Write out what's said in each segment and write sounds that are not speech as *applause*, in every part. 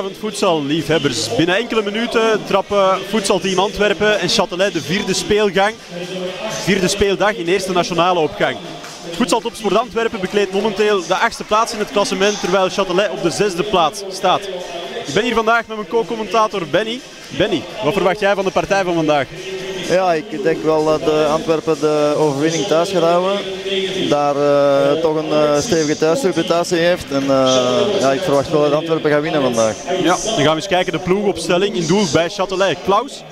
Goedenavond voedselliefhebbers. Binnen enkele minuten trappen voedselteam Antwerpen en Châtelet de vierde speelgang, vierde speeldag in eerste nationale opgang. Voedseltopsport Antwerpen bekleedt momenteel de achtste plaats in het klassement, terwijl Châtelet op de zesde plaats staat. Ik ben hier vandaag met mijn co-commentator Benny. Benny, wat verwacht jij van de partij van vandaag? Ja, ik denk wel dat uh, Antwerpen de overwinning thuis gaat houden. Daar uh, toch een uh, stevige thuisreputatie heeft. En ja, ik verwacht wel dat Antwerpen gaat winnen vandaag. Ja, dan gaan we eens kijken de ploegopstelling in doel bij Châtelet. Klaus,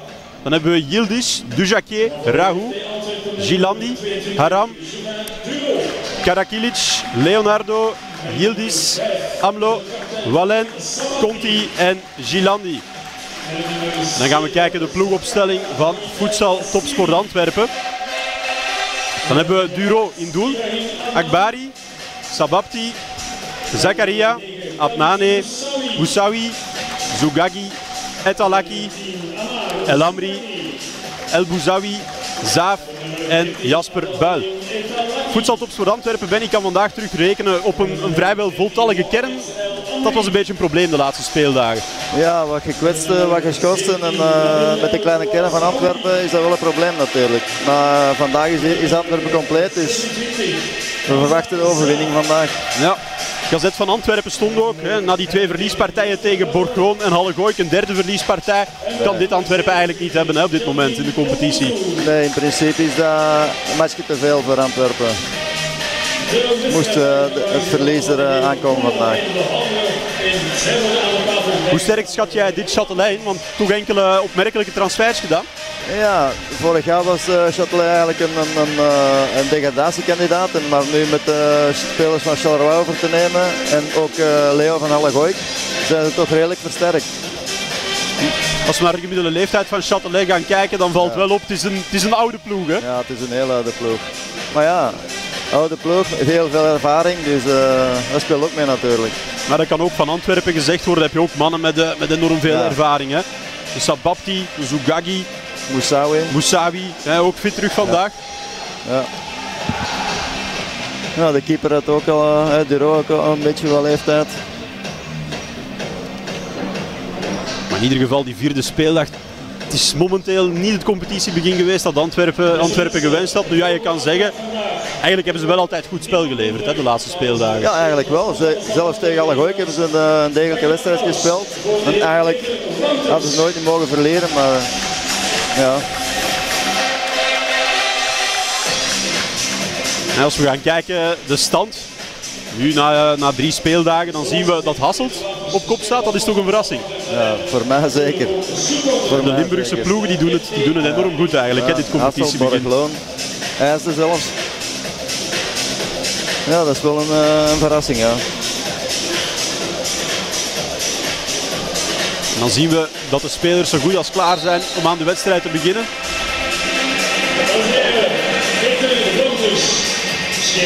dan hebben we Yildiz, Dujakier, Rahou, Gilandi, Haram, Karakilic, Leonardo, Yildiz, Amlo, Wallen, Conti en Gilandi. Dan gaan we kijken de ploegopstelling van Voedsel Topsport Antwerpen. Dan hebben we Duro in doel, Akbari, Sababti, Zakaria, Apnane, Boussawi, Zugagi, Etalaki, El Amri, El Bouzawi, Zaaf en Jasper Buil. Voedseltopsport Antwerpen ben ik kan vandaag terug rekenen op een, een vrijwel voltallige kern dat was een beetje een probleem de laatste speeldagen. Ja, wat gekwetsten, wat geschorsten en uh, met de kleine kern van Antwerpen is dat wel een probleem natuurlijk. Maar vandaag is, is Antwerpen compleet, dus we verwachten de overwinning vandaag. Ja. Gazet van Antwerpen stond ook, hè, na die twee verliespartijen tegen Borgoon en Hallegooik, een derde verliespartij, kan dit Antwerpen eigenlijk niet hebben hè, op dit moment in de competitie. Nee, in principe is dat een te veel voor Antwerpen moest uh, het verlies er uh, aankomen vandaag. Hoe sterk schat jij dit Châtelet in? Want toch enkele opmerkelijke transfers gedaan? Ja, vorig jaar was uh, Châtelet eigenlijk een, een, een, een degradatiekandidaat. Maar nu met de spelers van Charleroi over te nemen en ook Leo van Hallegooik zijn ze toch redelijk versterkt. Als we naar de gemiddelde leeftijd van Châtelet gaan kijken, dan valt ja. wel op, het is, een, het is een oude ploeg. Hè? Ja, het is een heel oude ploeg. Maar ja, oude ploeg, heel veel ervaring, dus uh, dat speelt ook mee natuurlijk. Maar dat kan ook van Antwerpen gezegd worden, heb je ook mannen met, uh, met enorm veel ja. ervaring. Hè? Dus Sababti, Zugagi, Moussawi, Moussawi hè, ook fit terug vandaag. Ja. ja. de keeper had ook al, uh, Duro ook al een beetje wel leeftijd. Maar in ieder geval die vierde speeldag, het is momenteel niet het competitiebegin geweest dat Antwerpen, Antwerpen gewenst had. Nu ja, je kan zeggen, eigenlijk hebben ze wel altijd goed spel geleverd, hè, de laatste speeldagen. Ja, eigenlijk wel. Ze, zelfs tegen Allegoik hebben ze een, eh, een, degelijke wedstrijd gespeeld. En eigenlijk hadden ze nooit niet mogen verleren, maar ja. En als we gaan kijken, de stand. Nu na, na drie speeldagen, dan zien we dat Hasselt op kop staat. Dat is toch een verrassing. Ja, voor mij zeker. Voor de Limburgse ploegen die doen het, die doen het enorm goed eigenlijk, ja, hè, dit competitiebegin. Hasselt, zelfs. Ja, dat is wel een, uh, een verrassing, ja. En dan zien we dat de spelers zo goed als klaar zijn om aan de wedstrijd te beginnen. En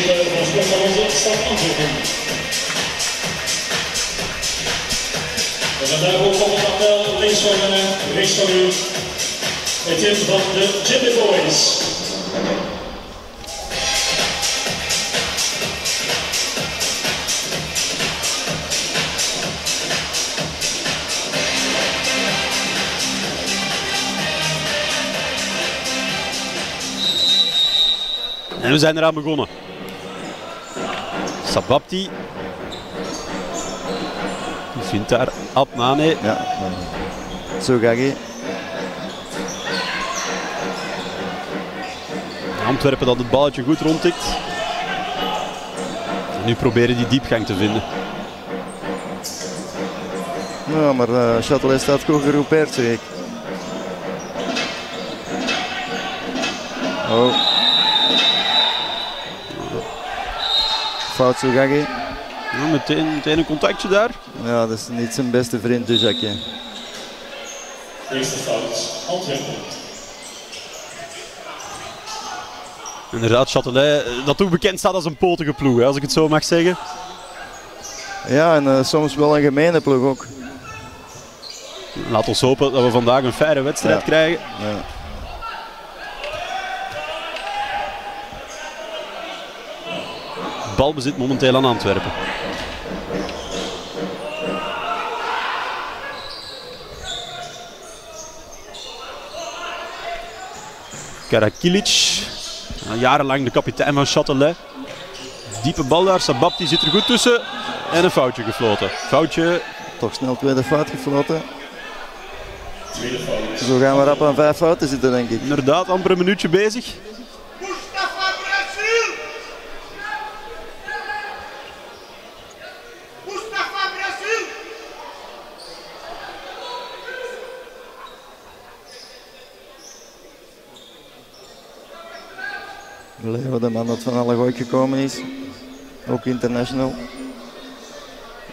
vandaag ook op het appel links van mij, rechts van u. Het team van de Jimmy Boys. En we zijn eraan begonnen. Sababti. Die vindt daar Adnane. Ja. Zugagi. Antwerpen dat het balletje goed rondtikt. En nu proberen die diepgang te vinden. Ja, maar uh, Châtelet staat goed gegroepeerd, zeg ik. Oh. Fout Sugagi. Ja, meteen, meteen een contactje daar. Ja, dat is niet zijn beste vriend, Dujakje. Eerste fout, Antwerpen. Inderdaad, Châtelet, dat ook bekend staat als een potige ploeg, hè, als ik het zo mag zeggen. Ja, en uh, soms wel een gemene ploeg ook. Laat ons hopen dat we vandaag een faire wedstrijd Ja. krijgen. Ja. Balbezit momenteel aan Antwerpen. Karakilic, jarenlang de kapitein van Châtelet. Diepe bal daar, Sababti zit er goed tussen. En een foutje gefloten. Foutje, Toch snel tweede fout gefloten. Zo gaan we rap aan vijf fouten zitten, denk ik. inderdaad, amper een minuutje bezig. Mustafa Brasil! Mustafa Brasil! Leo, de man dat van Allegooi gekomen is. Ook international.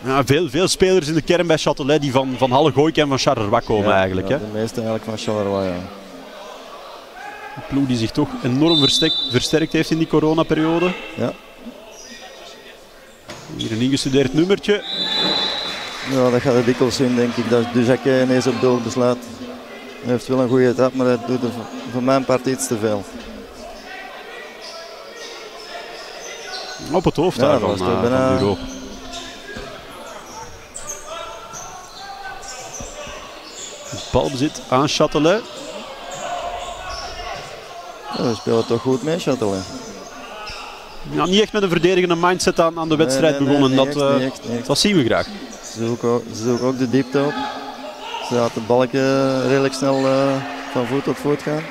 Ja, veel, veel spelers in de kern bij Châtelet die van, van Halle Gooik en van Charleroi komen Ja, eigenlijk. ja, Hè. De meeste eigenlijk van Charleroi, ja. Een ploeg die zich toch enorm versterkt heeft in die coronaperiode. Ja. Hier een ingestudeerd nummertje. Ja, dat gaat het dikwijls zien, denk ik. Dat Dujacquet ineens op doel besluit. Hij heeft wel een goede trap, maar hij doet er voor mijn part iets te veel. Op het hoofd Ja, daar van, bijna- van Duro. Balbezit aan Châtelet. Ja, we spelen toch goed mee, Châtelet. Ja, niet echt met een verdedigende mindset aan, aan de wedstrijd Nee, nee, nee, begonnen. dat, echt, eh, echt, dat zien we graag. Ze zoeken ook, ze zoeken ook de diepte op. Ze laten het balkje redelijk snel eh, van voet tot voet gaan.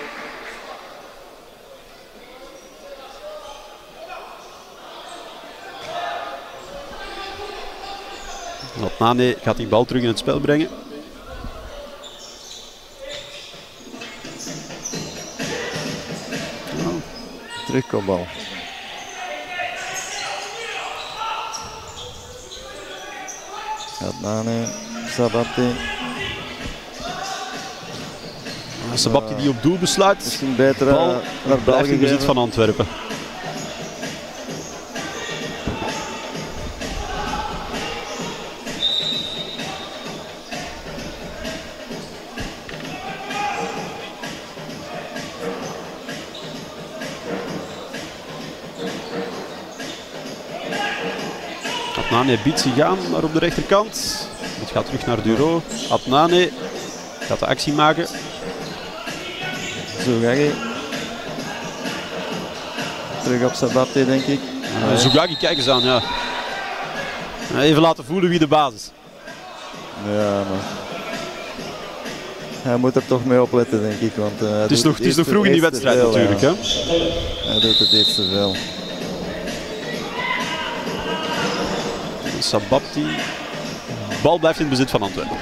Nane gaat die bal terug in het spel brengen. Terugkombal. Gaat Nane. Sababti die op doel besluit. Misschien beter eh, Bal naar bal in bezit gegeven. van Antwerpen. Adnane biedt zich aan naar op de rechterkant. Het gaat terug naar Duro. Adnane gaat de actie maken. Zo ga je. Terug op Sabati, denk ik. Uh, Zugagi, kijk eens aan. Ja. Even laten voelen wie de basis is. Ja, maar... Hij moet er toch mee opletten, denk ik. Want, eh, Het is nog, het is nog iets vroeg in die wedstrijd natuurlijk. Hè? Hij doet het iets te veel. Sababti. Bal blijft in bezit van Antwerpen.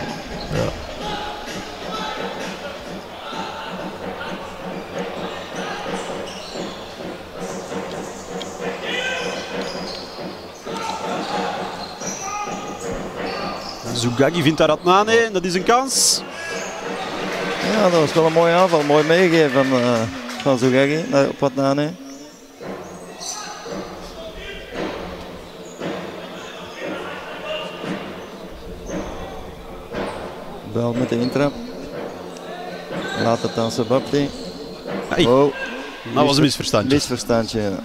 Zugagi vindt daar Adnane en dat is een kans. Ja, dat was wel een mooie aanval. Mooi meegegeven van, eh van Zugagi naar op wat Bel met de intrap. Laat het aan Sabapti. Hey, Oh, dat was een misverstandje. misverstandje. ja.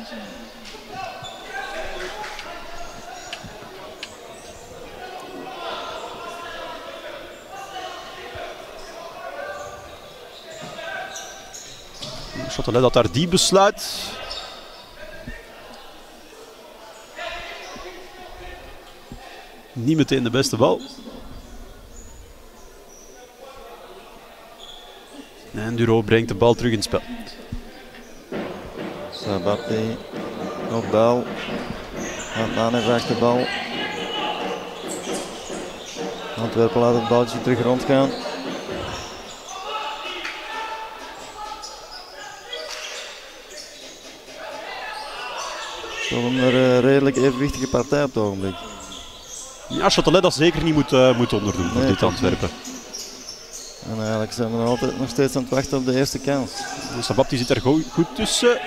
Châtelet dat daar die besluit. Niet meteen de beste bal. En Duro brengt de bal terug in het spel. Sabapti op bal. Gaat Nane vraagt de bal. Antwerpen laat het baltje terug rondgaan. Toch een eh, redelijk evenwichtige partij op het ogenblik. Ja, Châtelet dat zeker niet moet, eh, moet onderdoen voor Nee, dit toch Antwerpen. En eigenlijk zijn we nog altijd nog steeds aan het wachten op de eerste kans. Sababti zit er go- goed tussen.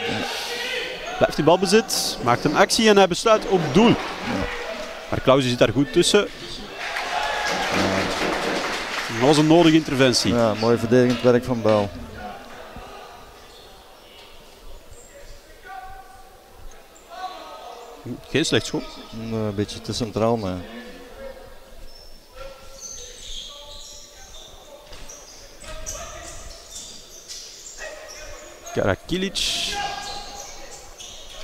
Blijft in balbezit. Maakt een actie en hij besluit op doel. Maar Clausen zit daar goed tussen. Dat was een nodige interventie. Ja, mooi verdedigend werk van Bal. Geen slecht schot. Een beetje te centraal, maar Karakilic.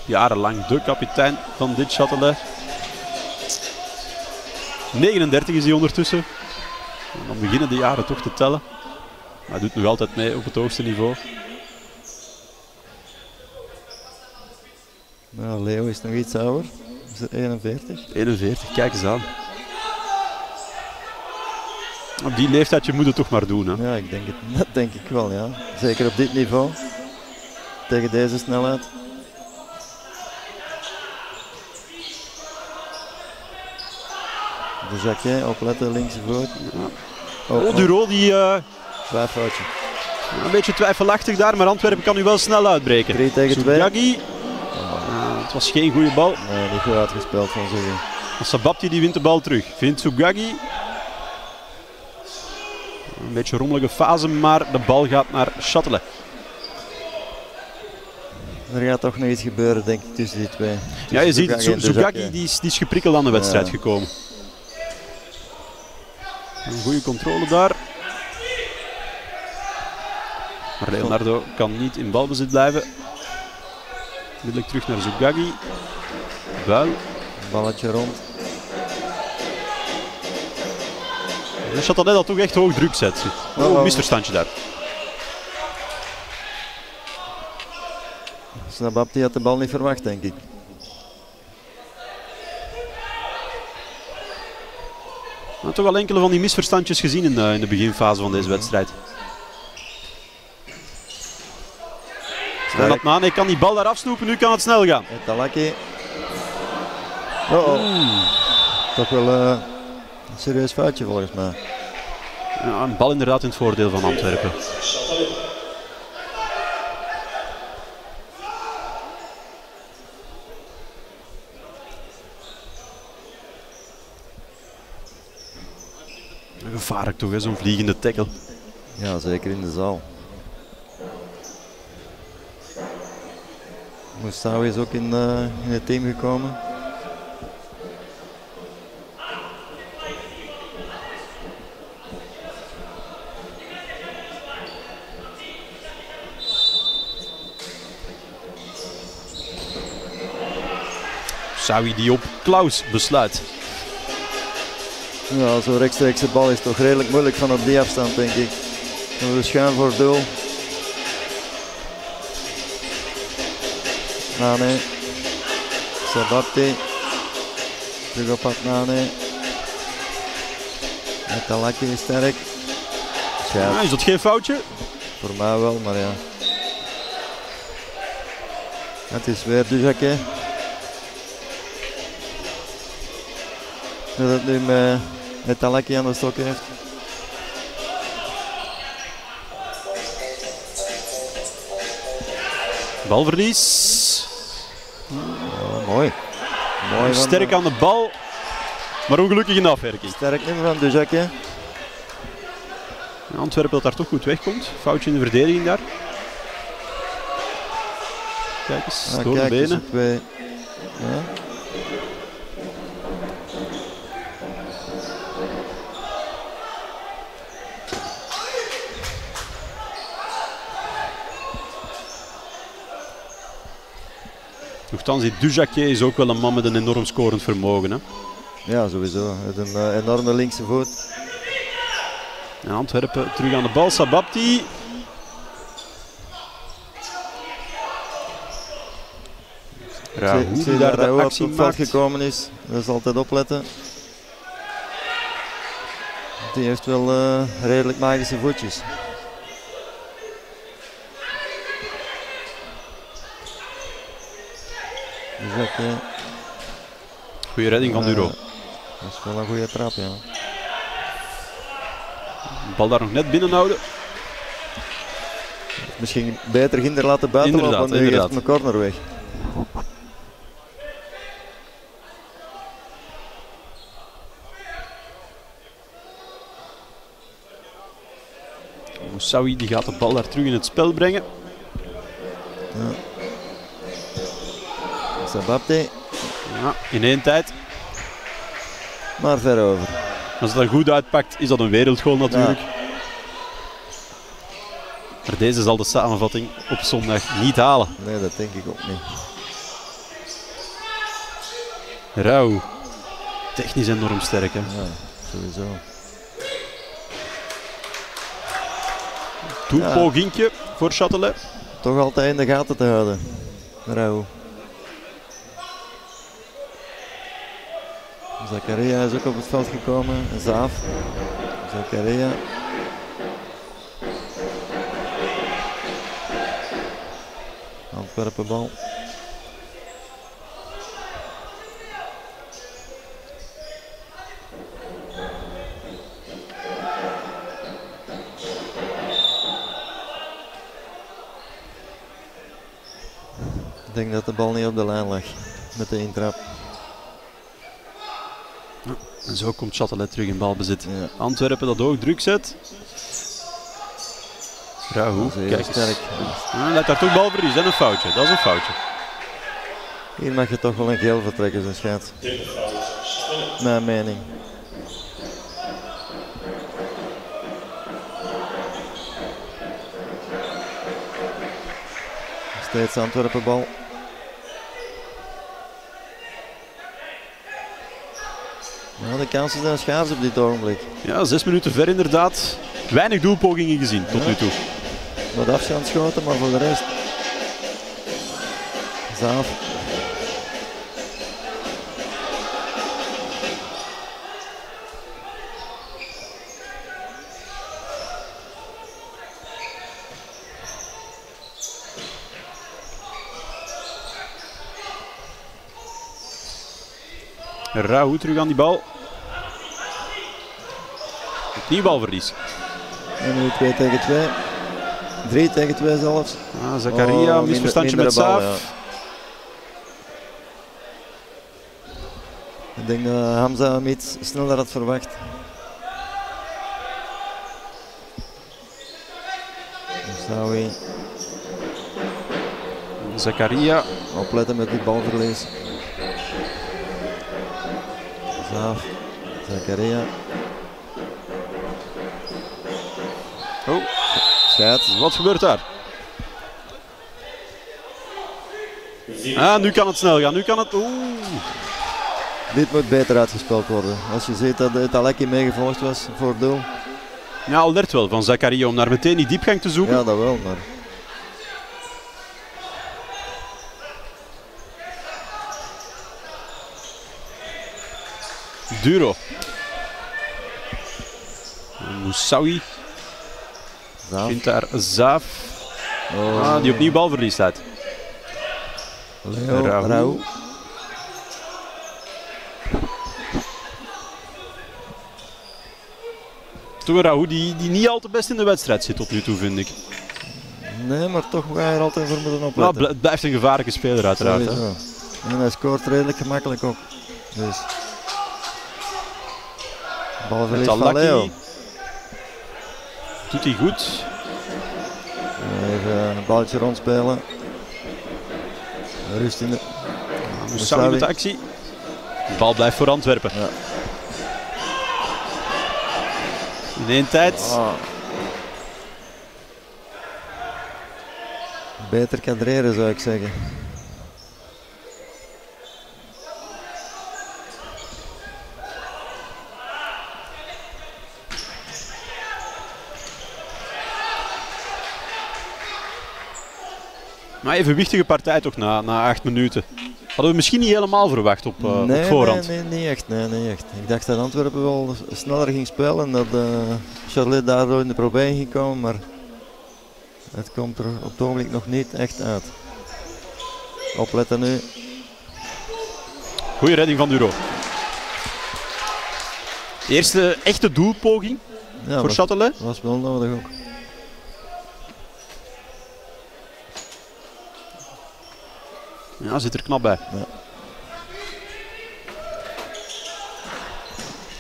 Jarenlang de kapitein van dit Châtelet. 39 is hij ondertussen. En dan beginnen de jaren toch te tellen. Maar hij doet nog altijd mee op het hoogste niveau. nou, Leo is nog iets ouder. Is het 41? 41, kijk eens aan. Op die leeftijd je moet het toch maar doen. Hè? Ja, ik denk het, dat denk ik wel, ja. Zeker op dit niveau. Tegen deze snelheid. De Jacquet, opletten, linkse voet. Oh, Oh, Duro die eh, Twijfelfoutje. een beetje twijfelachtig daar, maar Antwerpen kan nu wel snel uitbreken. 3 tegen 2. Soudjagi. Ja, het was geen goede bal. Nee, niet goed uitgespeeld van Zugge. Sababti die wint de bal terug. Vindt Sugagi. Een beetje rommelige fase, maar de bal gaat naar Châtelet. Er gaat toch nog iets gebeuren, denk ik, tussen die twee. Ja, je ziet, de Sugagi Jacquet. die is, die is geprikkeld aan de wedstrijd Ja. gekomen. Een goede controle daar. Maar Leonardo kan niet in balbezit blijven. Onmiddellijk terug naar Zugagi. Buil. Balletje rond. En Châtelet dat toch echt hoog druk zet. Oh. misverstandje daar. Snabapti had de bal niet verwacht, denk ik. Maar toch al enkele van die misverstandjes gezien in de, in de beginfase van deze wedstrijd. Sterk. Nane kan die bal daar afsnoepen, nu kan het snel gaan. En Talaki. Oh, oh. Toch wel eh, een serieus foutje volgens mij. Ja, een bal inderdaad in het voordeel van Antwerpen. Gevaarlijk toch, zo'n vliegende tackle. Ja, zeker in de zaal. Moestawi is ook in, eh, in het team gekomen. Sawi die op Klaus besluit. Ja, zo'n rechtstreekse bal is toch redelijk moeilijk van op die afstand, denk ik. Dan we schuin voor doel. Nane. Sabatti. Terug op Nane. Metalaki is sterk. Ja, is dat geen foutje? Voor mij wel, maar ja. Het is weer Dujake. Dat het nu met, met Talaki aan de stok heeft. Balverlies. Ja, mooi. Mooi Sterk de- aan de bal, maar ongelukkig in de afwerking. Sterk nummer van Dujake. Antwerpen dat daar toch goed wegkomt. Foutje in de verdediging daar. Kijk eens, Ah, door de kijk, benen. Ja. Nochtans, die Dujacquet is ook wel een man met een enorm scorend vermogen. Hè. ja, sowieso. Met een eh, enorme linkse voet. En Antwerpen terug aan de bal. Sababti. Raoult zie- die daar dat de actie maakt. gekomen is. Dat is altijd opletten. Die heeft wel eh, redelijk magische voetjes. Goeie redding van Duro. Dat is wel een goede trap, ja. De bal daar nog net binnen houden. Misschien beter Ginder laten buiten Inderdaad, want nu geeft inderdaad. hem een corner weg. Moussaoui die gaat de bal daar terug in het spel brengen. Sabapti. Ja, in één tijd. Maar ver over. Als het er goed uitpakt, is dat een wereldgoal natuurlijk. Maar deze zal de samenvatting op zondag niet halen. Nee, dat denk ik ook niet. Rauw. Technisch enorm sterk. Hè. Ja, sowieso. Toepogingje voor Châtelet. Toch altijd in de gaten te houden. Rauw. Zakaria is ook op het veld gekomen. Zaaf. Zakaria. Antwerpen bal. Ik denk dat de bal niet op de lijn lag met de intrap. En zo komt Châtelet terug in balbezit. Ja. Antwerpen dat ook druk zet. Zeer kijk sterk. Hij leidt daar toch balverlies en een foutje. Dat is een foutje. Hier mag je toch wel een geel vertrekken, zijn schat. Mijn mening. Steeds Antwerpen bal. De kansen zijn schaars op dit ogenblik. Ja, zes minuten ver inderdaad. Weinig doelpogingen gezien tot nu toe. Wat afstandsschoten, maar voor de rest. Zaaf. Rauw terug aan die bal. Opnieuw balverlies. En nu 2 tegen 2. 3 tegen 2 zelfs. Ah, Zakaria, Oh, misverstandje minder- met Saaf. bal, ja. Ik denk dat Hamza hem iets sneller had verwacht. Moussaoui, Zakaria. opletten met dit balverlies. Zaaf, Zakaria, Oh, Wat gebeurt daar? Ah, nu kan het snel gaan. Nu kan het... Oeh. Dit moet beter uitgespeeld worden. Als je ziet dat het Aleki meegevolgd was voor het doel. Ja, alert wel van Zakaria om daar meteen die diepgang te zoeken. Ja, dat wel, maar Duro. Moussaoui Daar Zaaf. Oh, Ah, die opnieuw balverlies uit. Leo. Toch een Raoult die, die niet al te best in de wedstrijd zit tot nu toe, vind ik. Nee, maar toch ga je er altijd voor moeten opletten. bl- het blijft een gevaarlijke speler uiteraard. Hè. En hij scoort redelijk gemakkelijk ook. Dus. Balverlies van Leo. Doet hij goed. Even een balletje rondspelen. Rust in de... Moussaoui met de actie. De bal blijft voor Antwerpen. Ja. In één tijd. Ah. Beter kadreren zou ik zeggen. Maar evenwichtige partij toch na, na acht minuten. Hadden we misschien niet helemaal verwacht op, eh, nee, op voorhand. Nee, nee, niet echt, nee, niet echt. Ik dacht dat Antwerpen wel sneller ging spelen en dat eh Charlotte daardoor in de problemen ging komen, maar het komt er op het ogenblik nog niet echt uit. Opletten nu. Goeie redding van Duro. Eerste echte doelpoging Ja, voor Châtelet. was wel nodig ook. Ja, zit er knap bij. Ja.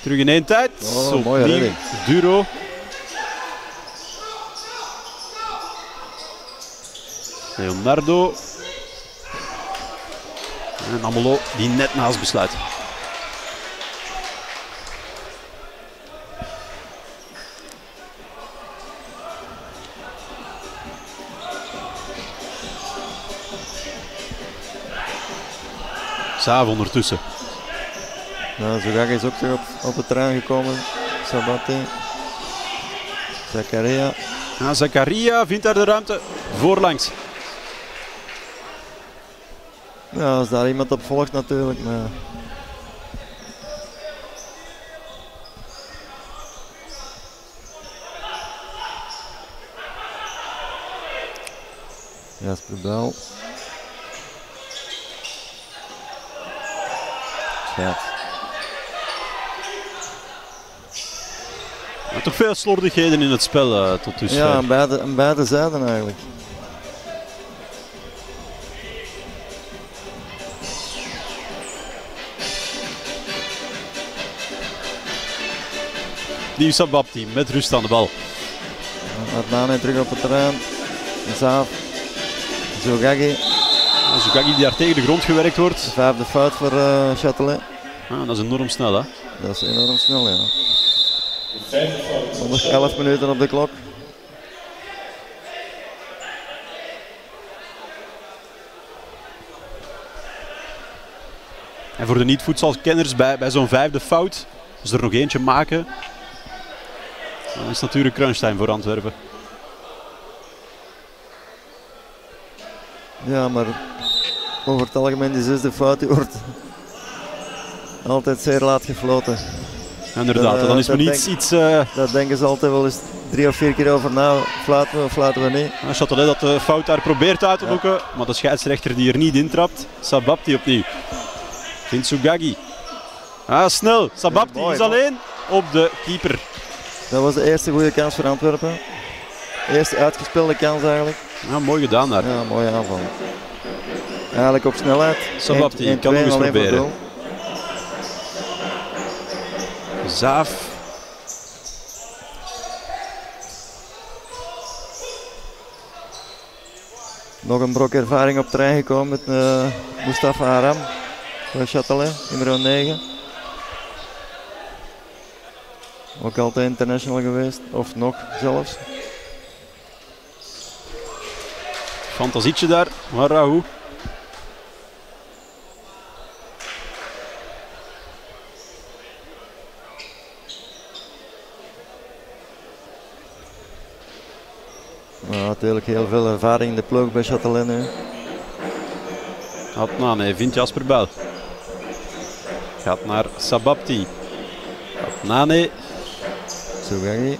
Terug in één tijd. Oh, mooie redding. Duro. Leonardo. En Amelo die net naast besluit. Saaf ondertussen. Nou, Zugagi is ook terug op, op het terrein gekomen. Sabati. Zakaria. Ja, Zakaria vindt daar de ruimte voorlangs. Ja, als daar iemand op volgt natuurlijk. Maar... Jasper Bel. Maar toch veel slordigheden in het spel eh, tot dusver. Ja, aan beide, aan beide zijden eigenlijk. Nieuw Sababti met rust aan de bal. Adnane terug op het terrein. Zaaf. Zogagi. Zugagi die daar tegen de grond gewerkt wordt. Vijfde fout voor uh, Châtelet. Ah, dat is enorm snel hè. Dat is enorm snel, ja. Nog 11 minuten op de klok. En voor de niet-voedselkenners bij, bij zo'n vijfde fout, als er nog eentje maken, dan is natuurlijk crunchtime voor Antwerpen. Ja, maar over het algemeen die zesde fout die wordt altijd zeer laat gefloten. Inderdaad, Eh, dan is dat iets, denk- iets eh Daar denken ze altijd wel eens drie of vier keer over na. Fluiten we of fluiten we niet. Ja, Châtelet dat de fout daar probeert uit te Ja. lokken, maar de scheidsrechter die er niet intrapt, Sababti opnieuw. Vindt Sugagi. Ah, snel. Sababti Mooi, is alleen op de keeper. Dat was de eerste goede kans voor Antwerpen. Eerste uitgespeelde kans eigenlijk. Ja, mooi gedaan daar. Ja, mooie aanval. Eigenlijk op snelheid. Sababti, 1-2 kan nog eens proberen. goal. Zaaf. Nog een brok ervaring op terrein gekomen met eh, Mustafa Aram. Van Châtelet, nummer 9. Ook altijd international geweest, of nog zelfs. Fantasietje daar, maar Rahou. Natuurlijk heel veel ervaring in de ploeg bij Châtelet nu. Adnane vindt Jasper Bel. Gaat naar Sababti. Adnane. Zugagi.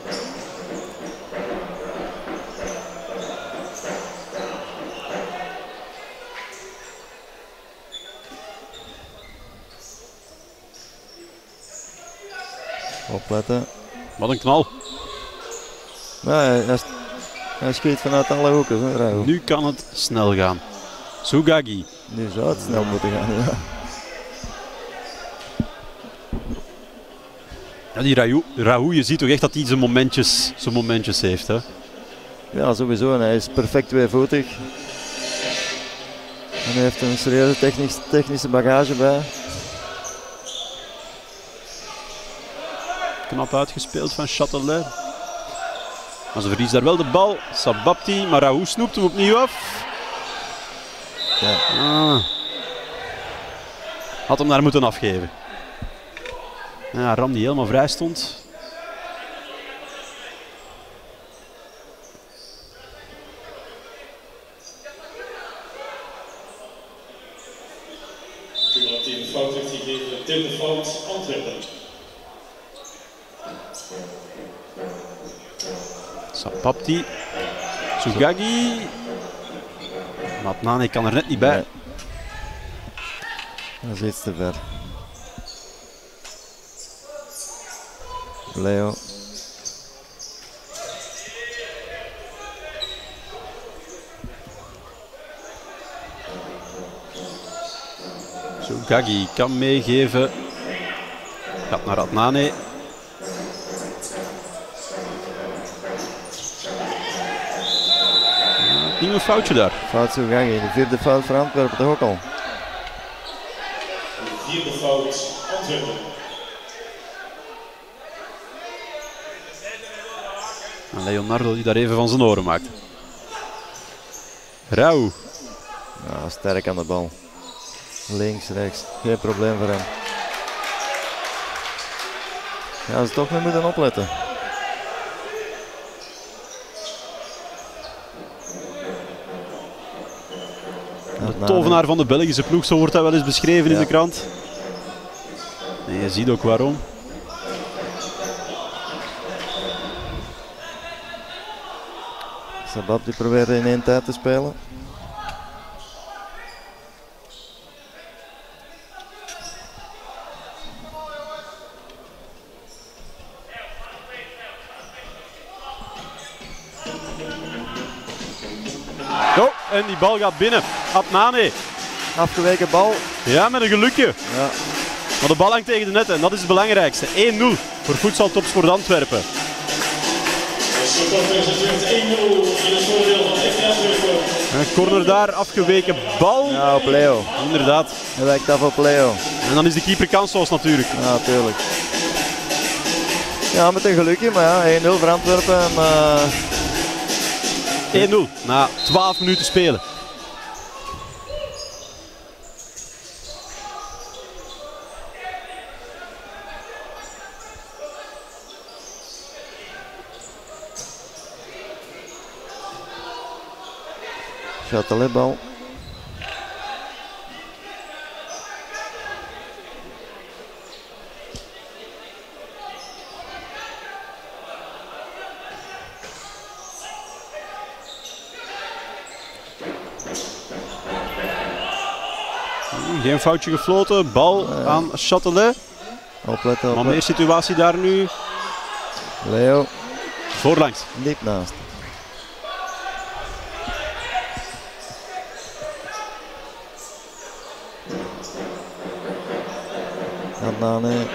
Opletten. Wat een knal. Hij, hij schiet vanuit alle hoeken. Nu kan het snel gaan. Sugagi. Nu zou het snel moeten gaan. Ja. Ja, die je ziet toch echt dat hij zijn momentjes, zijn momentjes heeft. Hè? ja, sowieso. En hij is perfect tweevoetig. En hij heeft een serieuze technisch, technische bagage bij. Knap uitgespeeld van Châtelet. Maar ze verliest daar wel de bal. Sababti, maar snoept hem opnieuw af. Ja. Ah. Had hem daar moeten afgeven. Ja, Ram die helemaal vrij stond. Cumulatief een fout heeft gegeven. Derde fout Antwerpen. Sababti. Sugagi. Matnane kan er net niet bij. Nee. Dat is iets te ver. Leo. Sugagi kan meegeven. Gaat naar Adnane. Opnieuw een foutje daar. Fout Zugagi. De vierde fout voor Antwerpen toch ook al. Vierde fout Antwerpen. En Leonardo die daar even van zijn oren maakt. Rauw. Ja, sterk aan de bal. Links, rechts, geen probleem voor hem. Ja, ze toch mee moeten opletten. Tovenaar van de Belgische ploeg, zo wordt dat wel eens beschreven in de krant. En je ziet ook waarom. Sabab die probeert in één tijd te spelen. En die bal gaat binnen. Adnane. Afgeweken bal. Ja, met een gelukje. Ja, Maar de bal hangt tegen de net en dat is het belangrijkste. 1-0 voor Voedsel Topsport Antwerpen. De supporters, het werd 1-0 in het voordeel van FC Antwerpen. Een corner daar, afgeweken bal. ja op Leo. Inderdaad. Hij wijkt af op Leo. En dan is de keeper kansloos natuurlijk. Ja, tuurlijk. Ja, met een gelukje, maar ja, 1-0 voor Antwerpen. En, 1-0 na 12 minuten spelen. Chatelet bal. Geen foutje gefloten. Bal aan Châtelet. Opletten, Maar meer situatie daar nu. Leo, Voorlangs. diep naast. Adnane.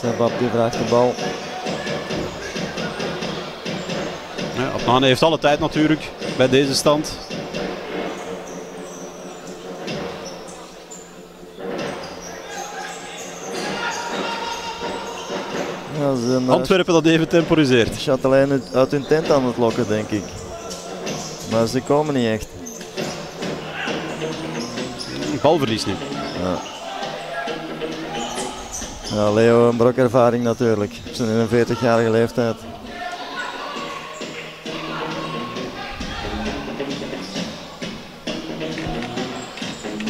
Sebab die vraagt de bal. Ja, Adnane heeft alle tijd natuurlijk bij deze stand. Zijn eh, Antwerpen dat even temporiseert. Châtelain uit- uit hun tent aan het lokken, denk ik. Maar ze komen niet echt. Balverlies nu. Ja, Leo een brokervaring natuurlijk. Op zijn 41-jarige leeftijd.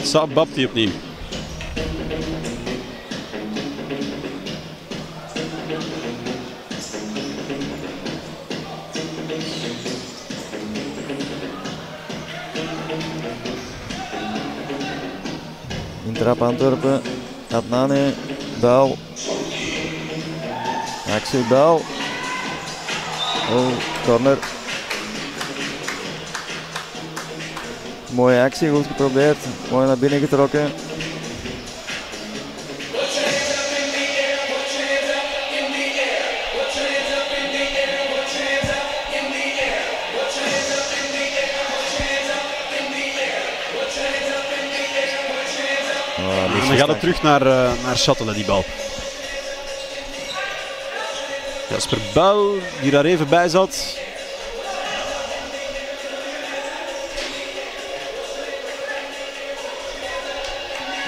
Sababti opnieuw. Intrap Antwerpen. Adnane. Bal. Actie bal. Oh, corner. Mooie actie, goed geprobeerd. Mooi naar binnen getrokken. Terug naar, eh naar Châtelet, die bal. Jasper Bel, die daar even bij zat.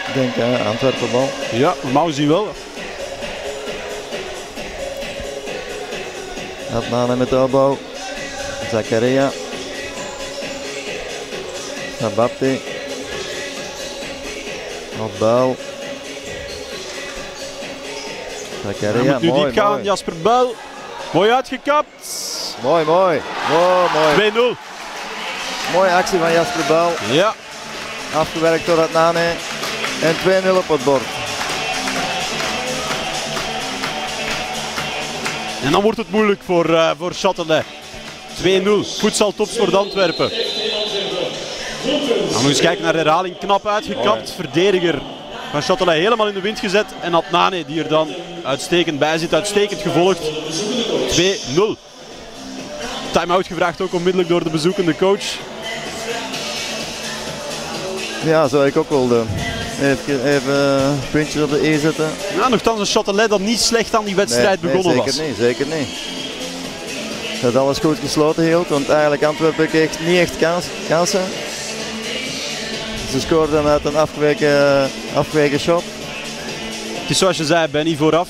Ik denk hè, Antwerpen bal. Ja, normaal gezien wel. Adnane met de elbow. Zakaria. Sabapti. Op Zakaria, moet nu mooi, gaan, mooi. Jasper Bel. Mooi uitgekapt. mooi, mooi. Oh, mooi. 2-0. Mooie actie van Jasper Bal. Ja, Afgewerkt door Adnane. En 2-0 op het bord. en dan wordt het moeilijk voor, eh voor Châtelet. 2-0. Voedsel topsport Antwerpen. Dan moet je eens kijken naar de herhaling. Knap uitgekapt. Verdediger van Châtelet helemaal in de wind gezet. En Adnane die er dan uitstekend bij zit. Uitstekend gevolgd. 2-0. Time-out gevraagd ook onmiddellijk door de bezoekende coach. Ja, zou ik ook wel doen. Even, even puntjes op de E zetten. Nou, nogthans een Châtelet dat niet slecht aan die wedstrijd Nee, begonnen nee, was. zeker niet, zeker niet. Dat alles goed gesloten hield, want eigenlijk Antwerpen kreeg niet echt kans, kansen. Ze scoorden uit een afgeweken, afgeweken shot. Het is zoals je zei, Benny, vooraf.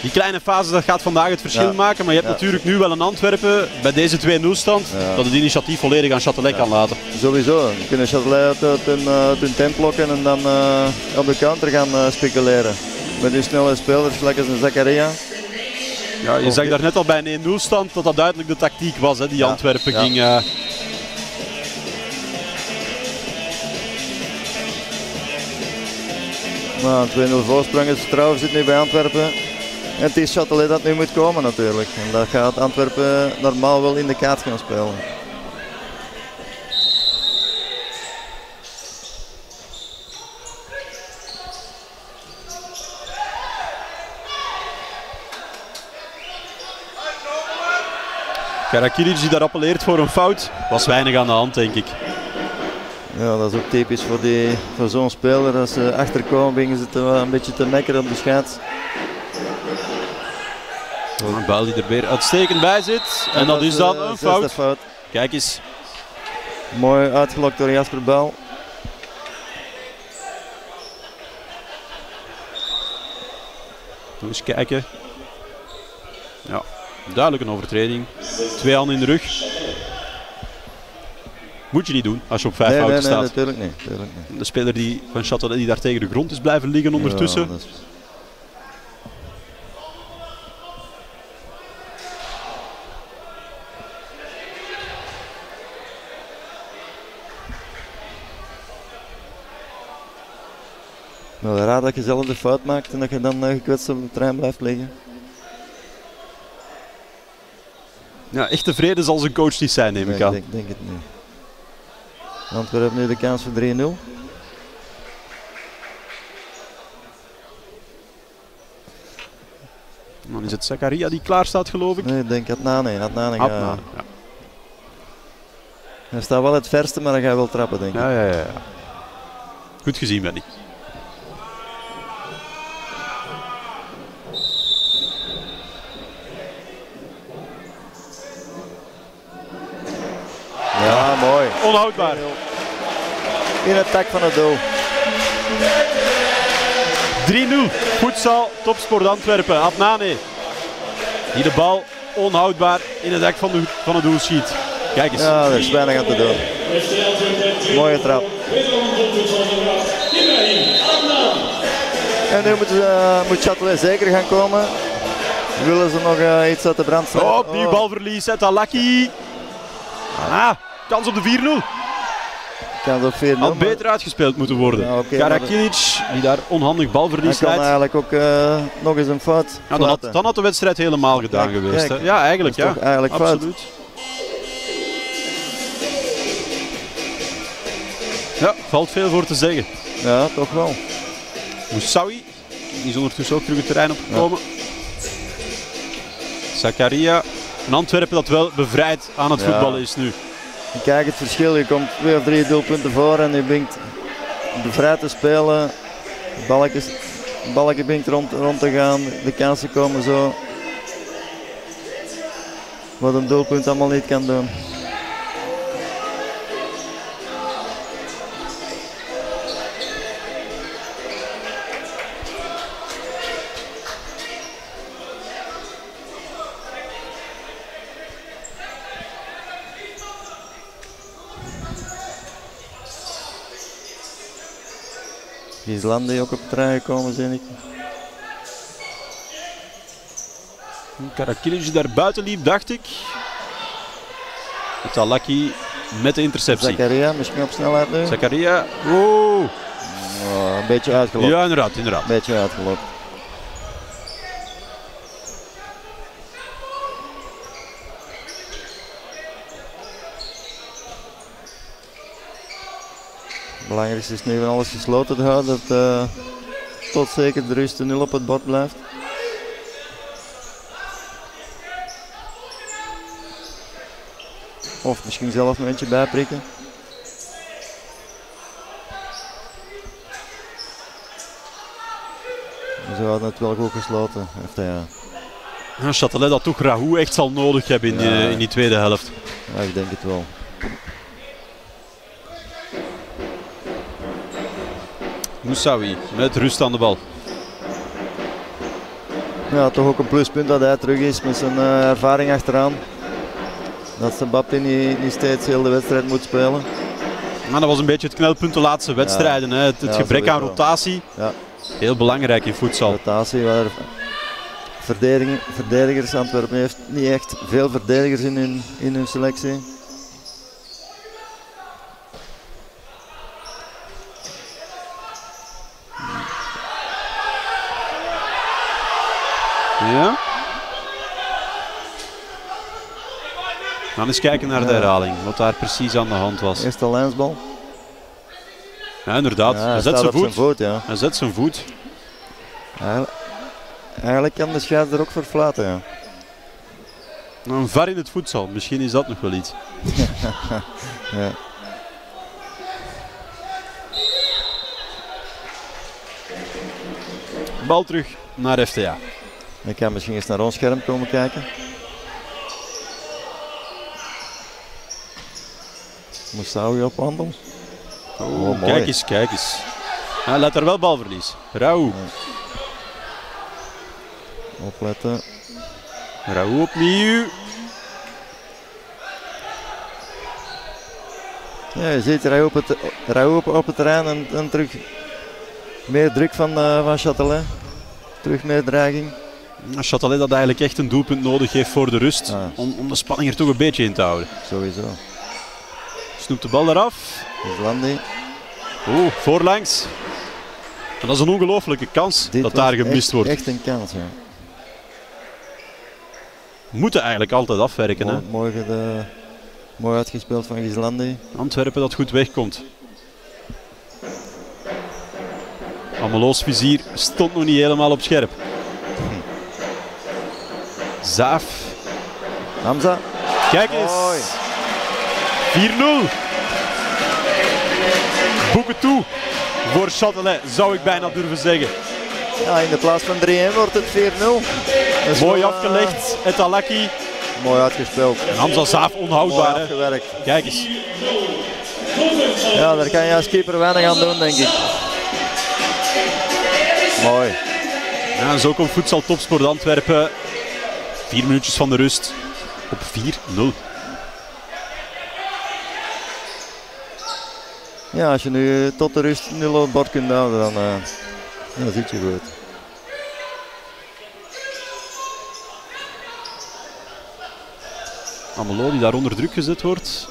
Die kleine fase dat gaat vandaag het verschil Ja. maken. Maar je hebt Ja. natuurlijk nu wel een Antwerpen bij deze 2-0 stand. Ja. Dat het initiatief volledig aan Châtelet kan laten. Sowieso, we kunnen Châtelet uit uit hun, uit hun tent lokken en dan eh, op de counter gaan eh, speculeren. Met die snelle spelers, lekker als een Zakaria. Ja, je zag daar net al bij een 1-0 stand dat dat duidelijk de tactiek was. Hè, die. Antwerpen ging... eh, Maar een 2-0 voorsprong is trouwens zit nu bij Antwerpen. En het is Châtelet dat nu moet komen natuurlijk. En dat gaat Antwerpen normaal wel in de kaart gaan spelen. Karakilic die daar appelleert voor een fout. Was weinig aan de hand, denk ik. Ja, dat is ook typisch voor, die, voor zo'n speler. Als ze achterkomen, beginnen ze te, een beetje te mekkeren op de scheids. Een bal die er weer uitstekend bij zit. En dat is dan een fout. fout. Kijk eens. Mooi uitgelokt door Jasper Bel. Nog eens kijken. Ja, duidelijk een overtreding. Twee handen in de rug. Moet je niet doen als je op vijf Nee, nee, fouten nee, staat. natuurlijk niet. Natuurlijk niet. De speler die van Châtelet die daar tegen de grond is blijven liggen ondertussen. Ja, is- Wel raar dat je zelf de fout maakt en dat je dan eh, gekwetst op de trein blijft liggen. Ja, echt tevreden zal zijn coach niet zijn, neem Nee, ik ik aan. denk, denk het niet. Antwerpen heeft nu de kans voor 3-0. Dan is het Zakaria die klaar staat, geloof ik. Nee, ik denk Adnane. Adnane gaat- ja. Hij staat wel het verste, maar hij gaat wel trappen, denk ik. Ja, ja. ja. Goed gezien, Benny. Ja, mooi. Onhoudbaar. In het tak van het doel. 3-0. Voedsel, topsport Antwerpen. Adnane. Die de bal onhoudbaar in het hek van, de, van het doel schiet. Kijk eens. Ja, er is weinig aan te doen. Mooie trap. En nu moet, uh, moet Châtelet zeker gaan komen. Willen ze nog eh, iets uit de brand slaan? Oh, opnieuw balverlies. Het Alaki. Ah, kans op de 4-0. Kan het op 4-0. Had maar beter uitgespeeld moeten worden. Ja, Karakilic, die daar onhandig Hij balverlies kan leidt. eigenlijk ook eh, nog eens een fout Ja, dan, had, dan had de wedstrijd helemaal gedaan Kijk, geweest. kijk. Ja, eigenlijk Dat is ja. toch eigenlijk fout. Absoluut. Ja, valt veel voor te zeggen. Ja, toch wel. Moussaoui die is ondertussen ook terug het terrein opgekomen. Zakaria. Een Antwerpen dat wel bevrijd aan het Ja. voetballen is nu. Kijk het verschil, je komt twee of drie doelpunten voor en je binkt bevrijd te spelen. Balkjes, balkje binkt rond, rond te gaan, de kansen komen zo. Wat een doelpunt allemaal niet kan doen. Gislandi ook op het trein gekomen, zie ik. Karakilic die daar buiten liep, dacht ik. Het Alaki met de interceptie. Zakaria misschien op snelheid nu. Zakaria. Oh. Oh, een beetje uitgelokt. Ja, inderdaad, inderdaad. Een beetje uitgelokt. belangrijkste is nu van alles gesloten te houden. Dat eh, tot zeker de rust de nul op het bord blijft. Of misschien zelf een eentje bijprikken. Ze hadden het wel goed gesloten. Echt, ja. Châtelet dat toch Rahou echt zal nodig hebben in, die, in die tweede helft. Ja, ik denk het wel. Moussaoui met rust aan de bal. Ja, toch ook een pluspunt dat hij terug is met zijn eh, ervaring achteraan. Dat Sebapti niet, niet steeds heel de wedstrijd moet spelen. Maar dat was een beetje het knelpunt de laatste wedstrijden. Hè. Het, het Ja, gebrek aan rotatie. Ja. Heel belangrijk in voedsel. Rotatie waar verdedigers Antwerpen heeft niet echt veel verdedigers in hun, in hun selectie. We gaan eens kijken naar de herhaling. Wat daar precies aan de hand was. Eerste lijnsbal. Ja, inderdaad. Ja, hij hij zet zijn voet. Ja. Hij zet zijn voet. Eigenlijk, eigenlijk kan de scheids er ook voor fluiten. Ja. Een var in het voedsel. Misschien is dat nog wel iets. *laughs* Ja. Bal terug naar FTA. Ik kan misschien eens naar ons scherm komen kijken. Moussaoui op wandel. Oh, kijk eens, kijk eens. Hij laat er wel balverlies. Rauw. Opletten. Rauw opnieuw. Ja, je ziet Raoul op het, Raoul op, op het terrein en, en terug meer druk van, eh van Châtelet. Terug meer dreiging. Châtelet dat eigenlijk echt een doelpunt nodig heeft voor de rust. Ja. Om, om de spanning er toch een beetje in te houden. Sowieso. Snoept de bal eraf. Islandi. Oeh, voorlangs. En dat is een ongelofelijke kans Dit dat daar gemist echt, wordt. Echt een kans, ja. Moeten eigenlijk altijd afwerken. Hè? Mooi, mooi, gede- mooi uitgespeeld van Gislandi. Antwerpen dat goed wegkomt. Ameloos vizier stond nog niet helemaal op scherp. Zaaf. Hamza. Kijk eens. Mooi. 4-0. Boek het toe. Voor Châtelet zou ik bijna durven zeggen. Ja, in de plaats van 3-1 wordt het 4-0. Dat is Mooi wel, eh, afgelegd. Etalaki. mooi uitgespeeld. En Hamza Zaaf Mooi onhoudbaar. Hè? afgewerkt. Kijk eens. Ja, daar kan je als keeper weinig aan doen, denk ik. Mooi. Ja, en zo komt Voedsel Topsport Antwerpen. Vier minuutjes van de rust. Op 4-0. Ja, als je nu tot de rust 0 op het bord kunt houden, dan, eh dan zit je goed. Amelo die daar onder druk gezet wordt.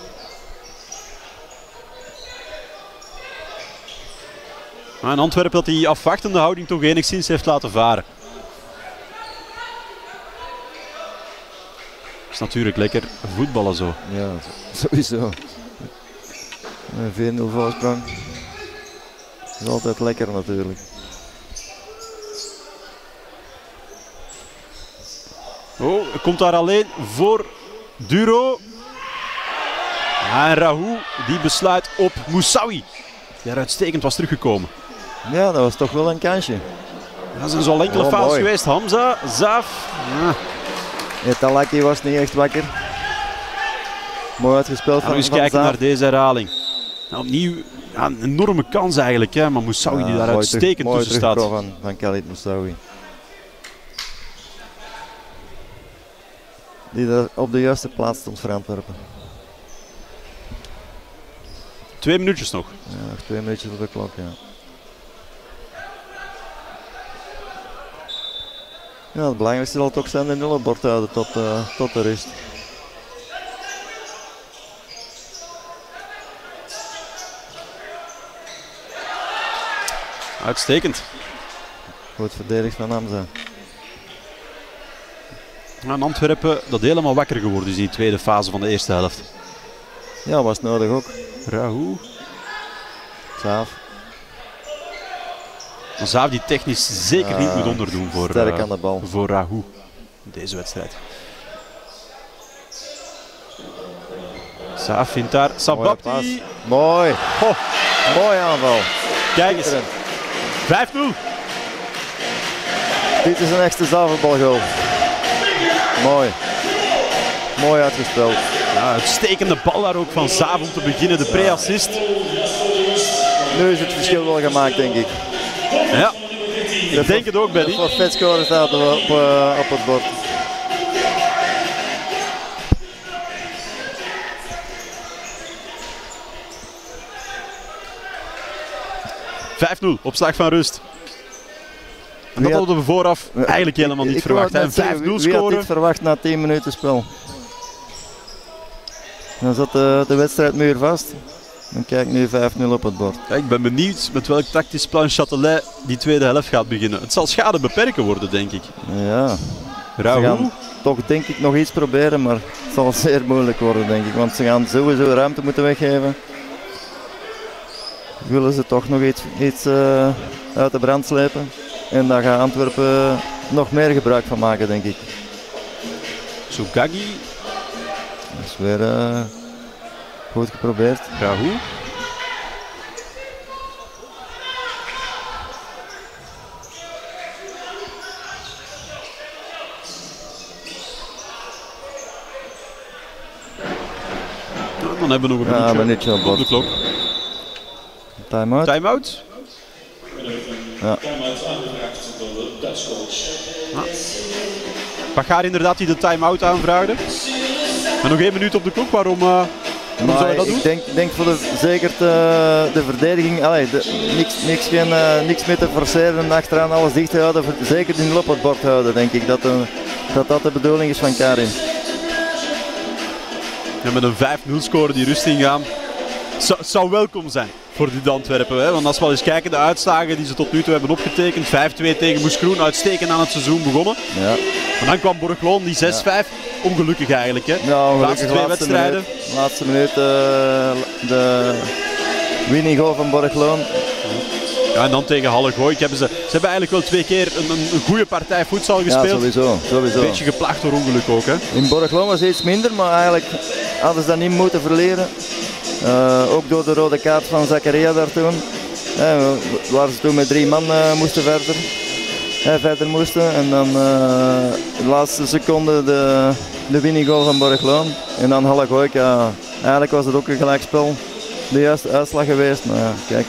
Maar in Antwerpen dat die afwachtende houding toch enigszins heeft laten varen. is natuurlijk lekker voetballen zo. Ja, sowieso. Een 4-0 voorsprong. is altijd lekker natuurlijk. Oh, komt daar alleen voor Duro. En Rahou die besluit op Moussaoui. Die er uitstekend was teruggekomen. Ja, dat was toch wel een kansje. Dat zijn zo enkele Oh, mooi. geweest. Hamza, Zaaf. Ja. Etalaki was niet echt wakker. Mooi uitgespeeld Gaan we van, eens van kijken naar deze herhaling. Nou, opnieuw ja, een enorme kans eigenlijk. Hè, maar Moussaoui die Ja, daar mooi uitstekend terug- tussen staat. Van, van Khalid Moussaoui. Die daar op de juiste plaats stond voor Antwerpen. Twee minuutjes nog. Ja, nog twee minuutjes op de klok, ja. Ja, het belangrijkste zal toch zijn de nul op bord houden tot, eh, tot de rust. Uitstekend. Goed verdedigd van Hamza. En Antwerpen dat helemaal wakker geworden is in die tweede fase van de eerste helft. Ja, was nodig ook. Rahou. Zaaf. Maar Zaaf die technisch zeker niet moet onderdoen voor, sterk eh, aan de bal. voor Rahou deze wedstrijd. Zaaf vindt daar. Mooi. Mooi aanval. kijk eens. Schitterend. 5-0. Dit is een echte zavelbalgoal. Mooi. Mooi uitgespeeld. Ja, uitstekende bal daar ook van om te beginnen. De pre-assist. Nu is het verschil wel gemaakt, denk ik. Ja, ik denk het ook, De Benny. forfaitscore staat er op, eh, op het bord. Vijf 0 op slag van rust. En dat had- hadden we vooraf eigenlijk helemaal niet Ik verwacht. het hè. net zeggen, Een 5-0 wie- Wie had scoren. dit verwacht na 10 minuten spel? Dan zat de, de wedstrijdmuur vast. Dan kijk nu 5-0 op het bord. Ja, ik ben benieuwd met welk tactisch plan Châtelet die tweede helft gaat beginnen. Het zal schade beperken worden, denk ik. Ja, ze Raoul. gaan toch denk ik nog iets proberen, maar het zal *laughs* zeer moeilijk worden denk ik. Want ze gaan sowieso ruimte moeten weggeven. Willen ze toch nog iets, iets eh, uit de brand slepen. En daar gaat Antwerpen nog meer gebruik van maken denk ik. Sugagi, Dat is weer eh, goed geprobeerd. Ja, dan hebben we nog een Ja, minuutje op de klok. Time-out. Time-out. Ja. Dutch coach. Pagaar inderdaad die de time-out aanvraagde. Maar nog één minuut op de klok, waarom, eh, waarom zou je dat ik doen? denk, denk voor de, zeker de, de verdediging, allee, de, niks, niks, geen, eh, niks meer te forceren en achteraan alles dicht te houden. Zeker die nul op het bord houden, denk ik. Dat, eh, dat dat de bedoeling is van Karin. Met een 5-0 score die rust ingaan. Zou, zou welkom zijn voor dit Antwerpen. Hè? Want als we eens kijken, de uitslagen die ze tot nu toe hebben opgetekend. 5-2 tegen Moes Groen, uitstekend aan het seizoen begonnen. Ja, En dan kwam Borgloon, die 6-5. Ongelukkig eigenlijk. Hè? ja ongelukkig laatste twee laatste wedstrijden. Minuut, laatste minuut eh, de winning goal van Borgloon. Ja, en dan tegen Halle Gooik hebben ze, ze hebben eigenlijk wel twee keer een, een, goede partij voedsel Ja, gespeeld. sowieso. sowieso. Een beetje geplaagd door ongeluk ook. Hè? In Borgloon was iets minder, maar eigenlijk hadden ze dat niet moeten verleren. Eh, ook door de rode kaart van Zakaria daar toen. Eh, waar ze toen met drie man eh, moesten verder. verder moesten. En dan de laatste seconde de, de winning goal van Borgloon. En dan Halle Gooik, ja, eigenlijk was het ook een gelijkspel. De juiste uitslag geweest. Maar ja, kijk,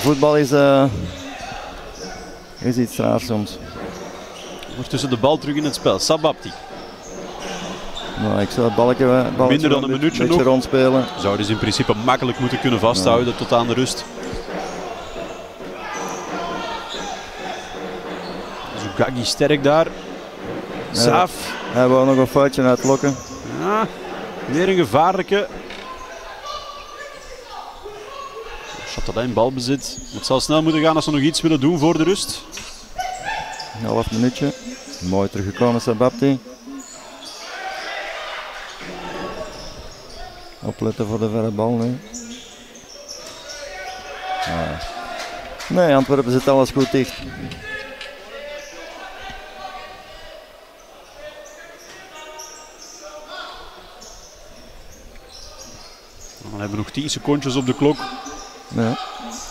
voetbal is, is iets raars soms. Ondertussen de bal terug in het spel. Sabapti. Maar ik zou het balkje, balletje Minder dan een minuutje nog. rondspelen. Zou dus in principe makkelijk moeten kunnen vasthouden tot aan de rust. Zugagi sterk daar. Zaaf. Hij wou nog een foutje uitlokken. Ja, weer een gevaarlijke. Chatelain balbezit. Het zal snel moeten gaan als ze nog iets willen doen voor de rust. Een half minuutje. Mooi teruggekomen Sabapti. Opletten voor de verre bal nu. Ah. Nee, Antwerpen zit alles goed dicht. Dan hebben we nog 10 secondjes op de klok. Ja.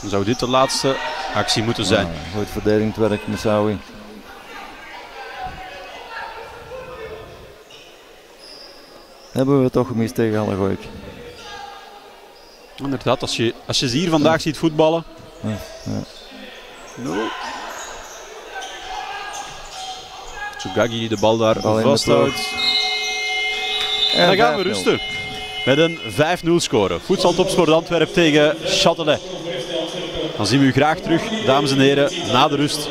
Dan zou dit de laatste actie moeten zijn. Goed verdedigingswerk, Moussaoui. Hebben we toch gemist tegen Allegoik. Inderdaad, als je, als je ze hier vandaag ziet voetballen. Ja, ja. No. Tsugagi die de bal daar Bal de vasthoudt. En dan gaan we 5-0. rusten. Met een 5-0 score. Voedseltopsport Antwerp tegen Châtelet. Dan zien we u graag terug, dames en heren, na de rust.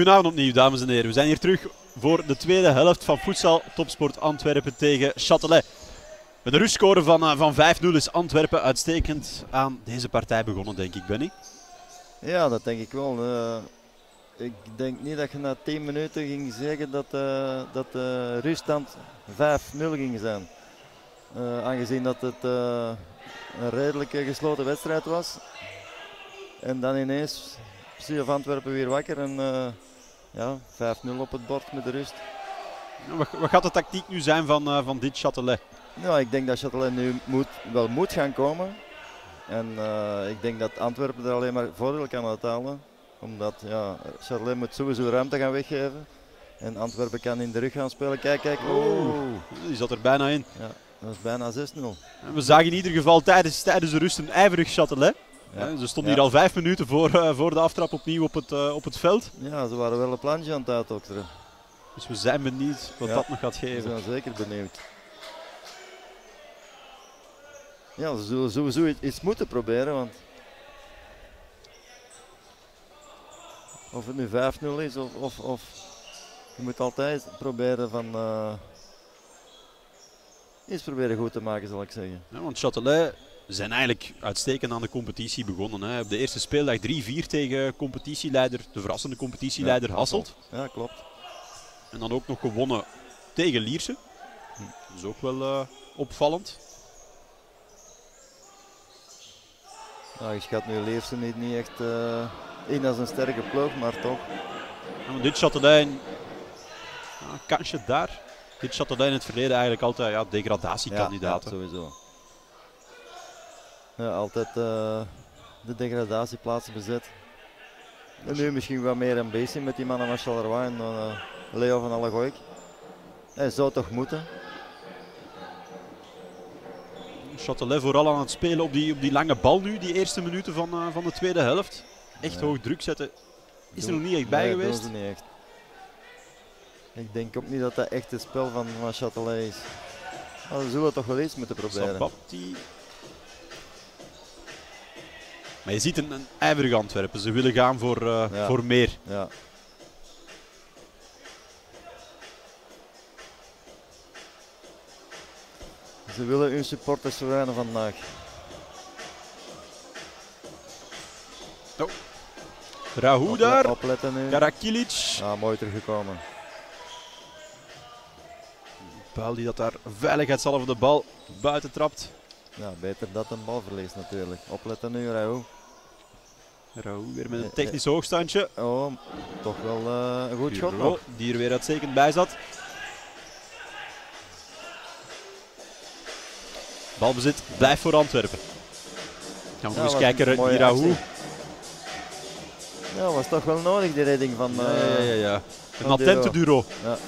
Goedenavond opnieuw, dames en heren. We zijn hier terug voor de tweede helft van voedsel Topsport Antwerpen tegen Châtelet. Met een rustscore van, eh, van 5-0 is Antwerpen uitstekend aan deze partij begonnen, denk ik, Benny. Ja, dat denk ik wel. Eh, ik denk niet dat je na 10 minuten ging zeggen dat, eh, dat de ruststand 5-0 ging zijn. Aangezien dat het een redelijk gesloten wedstrijd was. En dan ineens zie van Antwerpen weer wakker en ja, 5-0 op het bord met de rust. Wat, gaat de tactiek nu zijn van, eh, van dit Châtelet? Nou, ik denk dat Châtelet nu moet, wel moet gaan komen. En eh, ik denk dat Antwerpen er alleen maar voordeel kan uithalen. Omdat ja, Châtelet moet sowieso ruimte gaan weggeven. En Antwerpen kan in de rug gaan spelen. Kijk, kijk. Oh. Die zat er bijna in. Ja, dat is bijna 6-0. En We zagen in ieder geval tijdens, tijdens de rust een ijverig Châtelet. Ze stonden hier al vijf minuten voor, eh, voor de aftrap opnieuw op het, eh, op het veld. Ja, ze waren wel een plantje aan het uitdokteren. Dus we zijn benieuwd wat dat nog gaat We geven. zijn zeker benieuwd. Ja, ze zullen sowieso iets- iets moeten proberen. Want of het nu 5-0 is of, of, of je moet altijd proberen van eh, iets proberen goed te maken, zal ik zeggen. Ja, want Châtelet zijn eigenlijk uitstekend aan de competitie begonnen. Hè. Op de eerste speeldag 3-4 tegen competitieleider, de verrassende competitieleider Ja, Hasselt. Ja, klopt. En dan ook nog gewonnen tegen Lierse. Dat is ook wel eh, opvallend. Nou, je schat nu Leefse niet, niet echt eh, in als een sterke ploeg, maar toch. Ja, dit ja, kansje daar. Dit Châtelet in het verleden eigenlijk altijd ja, degradatiekandidaten. Ja, ja, sowieso. Ja, altijd eh, de degradatieplaatsen bezet. En nu misschien wat meer ambitie met die mannen van Charleroi en eh, Leo van Allegoik. Hij zou toch moeten. Châtelet vooral aan het spelen op die, op die lange bal nu, die eerste minuten van, eh, van de tweede helft. Echt Ja. hoog druk zetten. Is er nog niet echt bij nee, geweest. ze niet echt. Ik denk ook niet dat dat echt het spel van, van Châtelet is. Maar ze zullen toch wel iets moeten proberen. Maar je ziet een, een ijverig Antwerpen. Ze willen gaan voor, eh, Ja. voor meer. Ja. Ze willen hun supporters verwijnen vandaag. Rahu Ople- daar. Opletten nu. Karakilic. Ja, mooi teruggekomen. Paal die dat daar veiligheidshalve de bal buiten trapt. Ja, beter dat een balverlies natuurlijk. Opletten nu, Rauw. Rahu weer met een Eh, technisch hoogstandje. Oh, toch wel eh, een goed schot Bureau, nog. die er weer uitstekend bij zat. Balbezit blijft voor Antwerpen. Gaan we nog Ja, eens kijken naar actie. Ja, was toch wel nodig die redding van... Ja, eh, ja, ja, ja. Een attente Duro. Ja.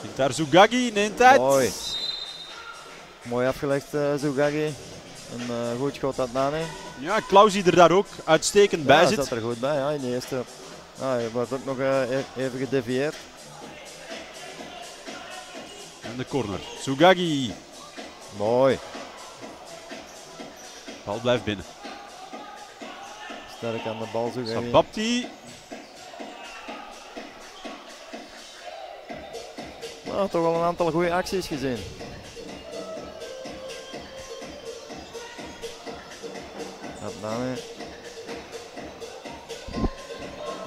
Vindt daar Zugagi, neemt tijd. Mooi. Mooi afgelegd, eh Zugagi. Een eh, goed schot uit Nane. Ja, Klaus die er daar ook uitstekend bij ja, zit. zat er goed bij, ja, in de eerste. Ja, hij wordt ook nog eh, e- even gedevieerd. En de corner. Zugagi. Mooi. Bal blijft binnen. Sterk aan de bal Zugagi. Sabapti. Nou, toch wel een aantal goede acties gezien.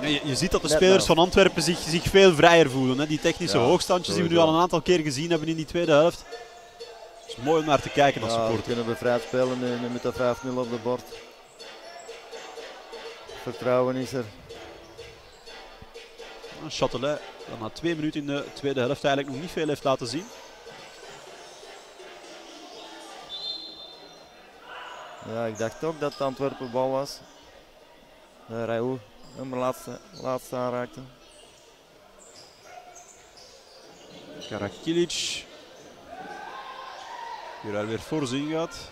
Ja, je, je ziet dat de Net spelers nou. van Antwerpen zich, zich veel vrijer voelen. Hè. Die technische Ja, hoogstandjes die we nu sowieso. al een aantal keer gezien hebben in die tweede helft. Het is mooi om naar te kijken als Ja, we supporter. kunnen bevrijd spelen nu, met de 5-0 op de bord. Vertrouwen is er. Châtelet, dat na twee minuten in de tweede helft eigenlijk nog niet veel heeft laten zien. Ja, ik dacht ook dat het Antwerpen bal was. Uh, Raoul hem laatste, laatste aanraakte. Karakilic. Die daar weer voor zien gaat.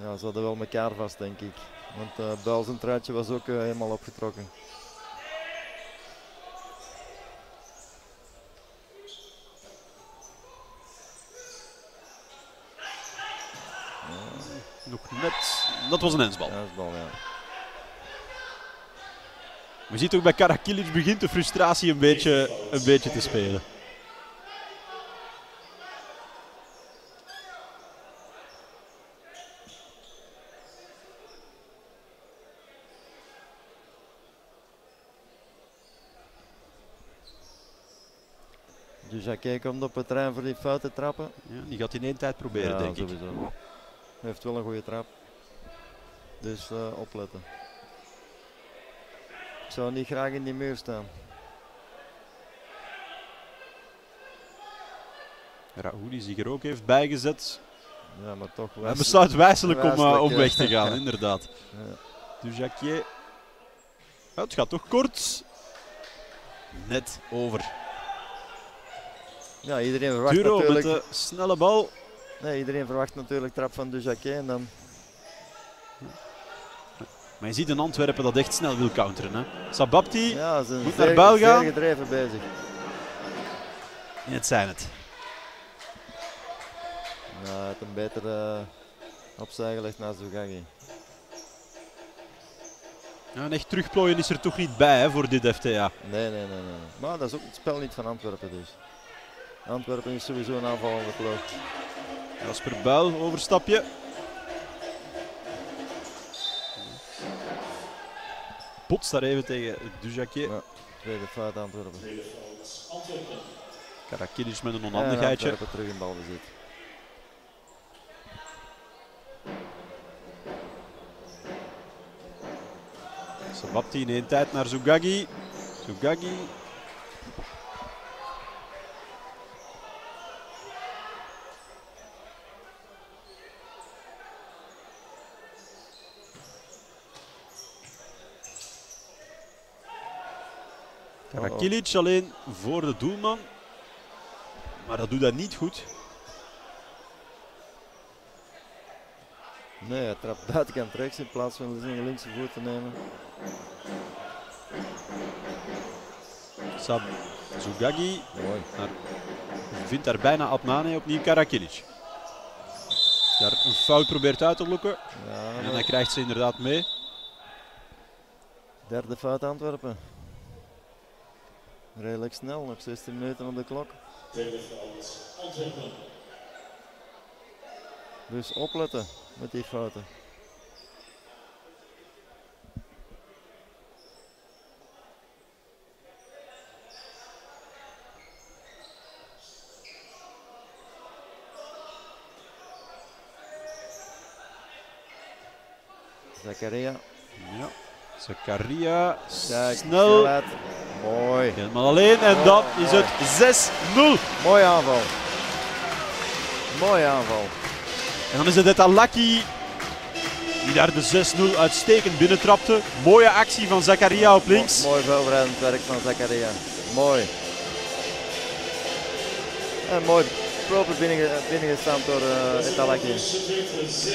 Ja, ze hadden wel elkaar vast, denk ik. Want uh, Buil zijn truitje was ook eh, helemaal opgetrokken. Nog net, dat was een hensbal. Ja, je ziet ook bij Karakilic begint de frustratie een beetje, een beetje te spelen. Dus Jacquet komt op het terrein voor die foute trappen. Ja, die gaat in één tijd proberen, ja, denk ik. sowieso. Hij heeft wel een goede trap. Dus eh, opletten. Ik zou niet graag in die muur staan. Raoul die zich er ook heeft bijgezet. Ja, maar toch. Hij besluit wijselijk om, ja. weg te gaan, *laughs* inderdaad. Ja. Dus Jacquier. Ja, het gaat toch kort. Net over. Ja, iedereen verwacht Duro met natuurlijk. de snelle bal. Nee, iedereen verwacht natuurlijk trap van Dujaquet en dan. Maar je ziet een Antwerpen dat echt snel wil counteren. Hè. Sababti, Ja, ze zijn Moet naar gaan. gedreven bezig. het zijn het. Ja, hij heeft hem beter eh, opzij gelegd naar Zugagi. Ja, een echt terugplooien is er toch niet bij hè, voor dit FTA. Nee, nee, nee, nee. Maar dat is ook het spel niet van Antwerpen dus. Antwerpen is sowieso een aanvallende ploeg. Jasper Buil, overstapje. Botst daar even tegen Dujakier. Ja. Tweede fout Antwerpen. Karakilic met een En onhandigheidje. Antwerpen terug in balbezit. Sababti in één tijd naar Zugagi. Zugagi. Karakilic alleen voor de doelman. Maar dat doet hij niet goed. Nee, hij trapt buitenkant rechts in plaats van zijn linkse voet te nemen. Sab Zugagi Mooi. vindt daar bijna Admane opnieuw Karakilic. Daar een fout probeert uit te lokken. Ja, En maar hij krijgt ze inderdaad mee. derde fout Antwerpen. Redelijk snel, nog 16 minuten op de klok. Dus opletten met die fouten. Zakaria. Ja. Zakaria snel. Mooi. Helemaal alleen. En dan is het 6-0. Mooie aanval. Mooie aanval. En dan is het Etalaki die daar de 6-0 uitstekend binnentrapte. Mooie actie van Zakaria op links. Mo- Mooi veldrijdend werk van Zakaria. Mooi. En mooi proper binnenge, binnengestaan door uh, Etalaki.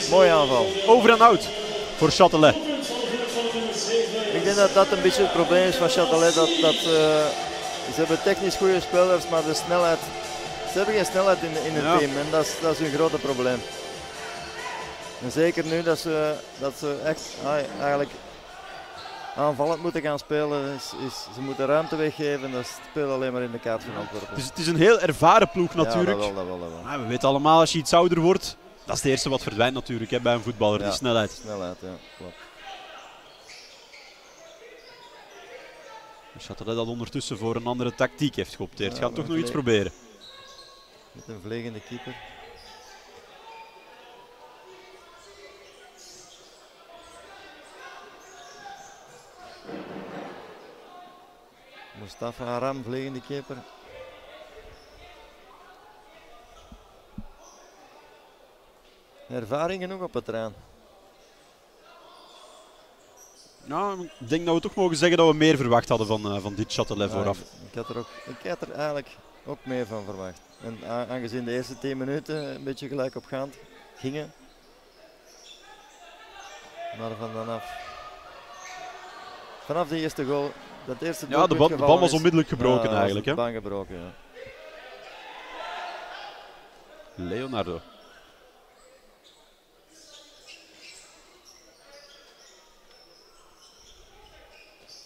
Mooie aanval. Over en out voor Châtelet. Ik denk dat dat een beetje het probleem is van Châtelet. Dat, dat, eh, ze hebben technisch goede spelers, maar de snelheid. Ze hebben geen snelheid in, in het Ja. team en dat is, dat is hun grote probleem. En zeker nu dat ze, dat ze echt ah, eigenlijk aanvallend moeten gaan spelen. Is, is, ze moeten ruimte weggeven. Dat speelt alleen maar in de kaart van Antwerpen. Dus het is een heel ervaren ploeg Ja, natuurlijk. dat wel, dat wel, dat wel. Maar we weten allemaal, als je iets ouder wordt, dat is het eerste wat verdwijnt natuurlijk hè, bij een voetballer, Ja. die snelheid. Snelheid, ja, klopt. Châtelet dat ondertussen voor een andere tactiek heeft geopteerd. Ja, Gaat toch nog iets proberen. Met een vliegende keeper. Mustafa Haram, vliegende keeper. Ervaring genoeg op het terrein. Nou, ik denk dat we toch mogen zeggen dat we meer verwacht hadden van, eh, van dit Châtelet vooraf. Ja, ik, had er ook, ik had er eigenlijk ook meer van verwacht. En aangezien de eerste 10 minuten een beetje gelijk opgaand gingen. Maar van dan af. Vanaf de eerste goal, dat eerste Ja, de, bal, de bal was onmiddellijk gebroken ja, eigenlijk. de gebroken, ja. Leonardo.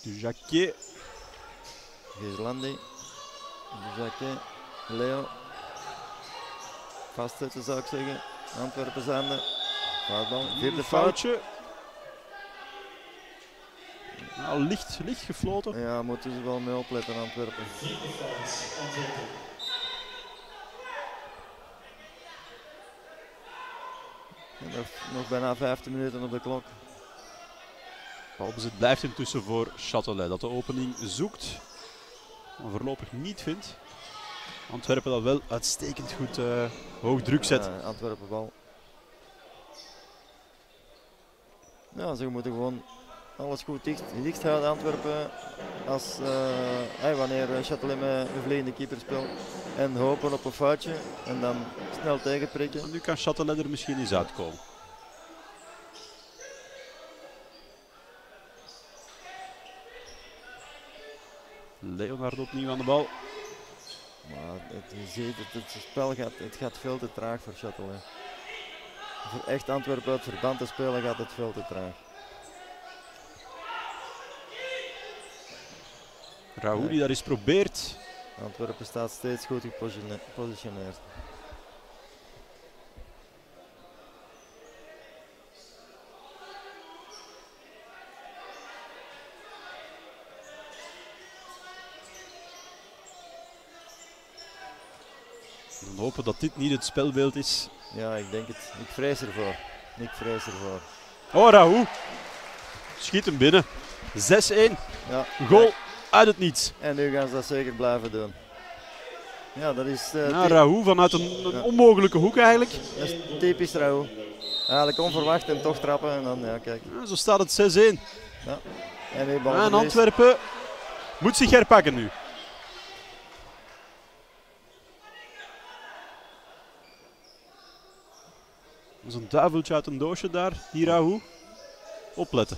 Du Jacquet. Gislandi. Jacquet. Leo. Vastzetten zou ik zeggen. Antwerpen zijn er. Foutbal. Vierde fout. foutje. Ja, licht, licht gefloten. Ja, moeten ze wel mee opletten Antwerpen. Nog bijna 15 minuten op de klok. Balbezit blijft intussen voor Châtelet. Dat de opening zoekt. Maar voorlopig niet vindt. Antwerpen dat wel uitstekend goed eh, hoog druk zet. Ja, Antwerpen bal. Ja, ze moeten gewoon alles goed dicht, dicht houden Antwerpen. Als, eh, hey, wanneer eh, Châtelet met een vliegende keeper speelt. En hopen op een foutje. En dan snel tegenprikken. En nu kan Châtelet er misschien eens uitkomen. Leonard opnieuw aan de bal. Maar het, je ziet, het, het spel gaat, het gaat veel te traag voor Châtelet. Voor echt Antwerpen uit verband te spelen gaat het veel te traag. Raoul die daar eens probeert. Antwerpen staat steeds goed gepositione- gepositioneerd. Hopen dat dit niet het spelbeeld is. Ja, ik denk het. Ik vrees ervoor. Ik vrees ervoor. Oh, Raoul. Schiet hem binnen. 6-1. Ja, Goal uit het niets. En nu gaan ze dat zeker blijven doen. Ja, dat is, Ja, Raoul vanuit een, een Ja. onmogelijke hoek eigenlijk. dat is typisch Raoul. Eigenlijk onverwacht en toch trappen en dan, ja kijk. Ja, zo staat het 6-1. En nu En. Antwerpen moet zich herpakken nu. Is een duiveltje uit een doosje daar, die Raoul. Opletten.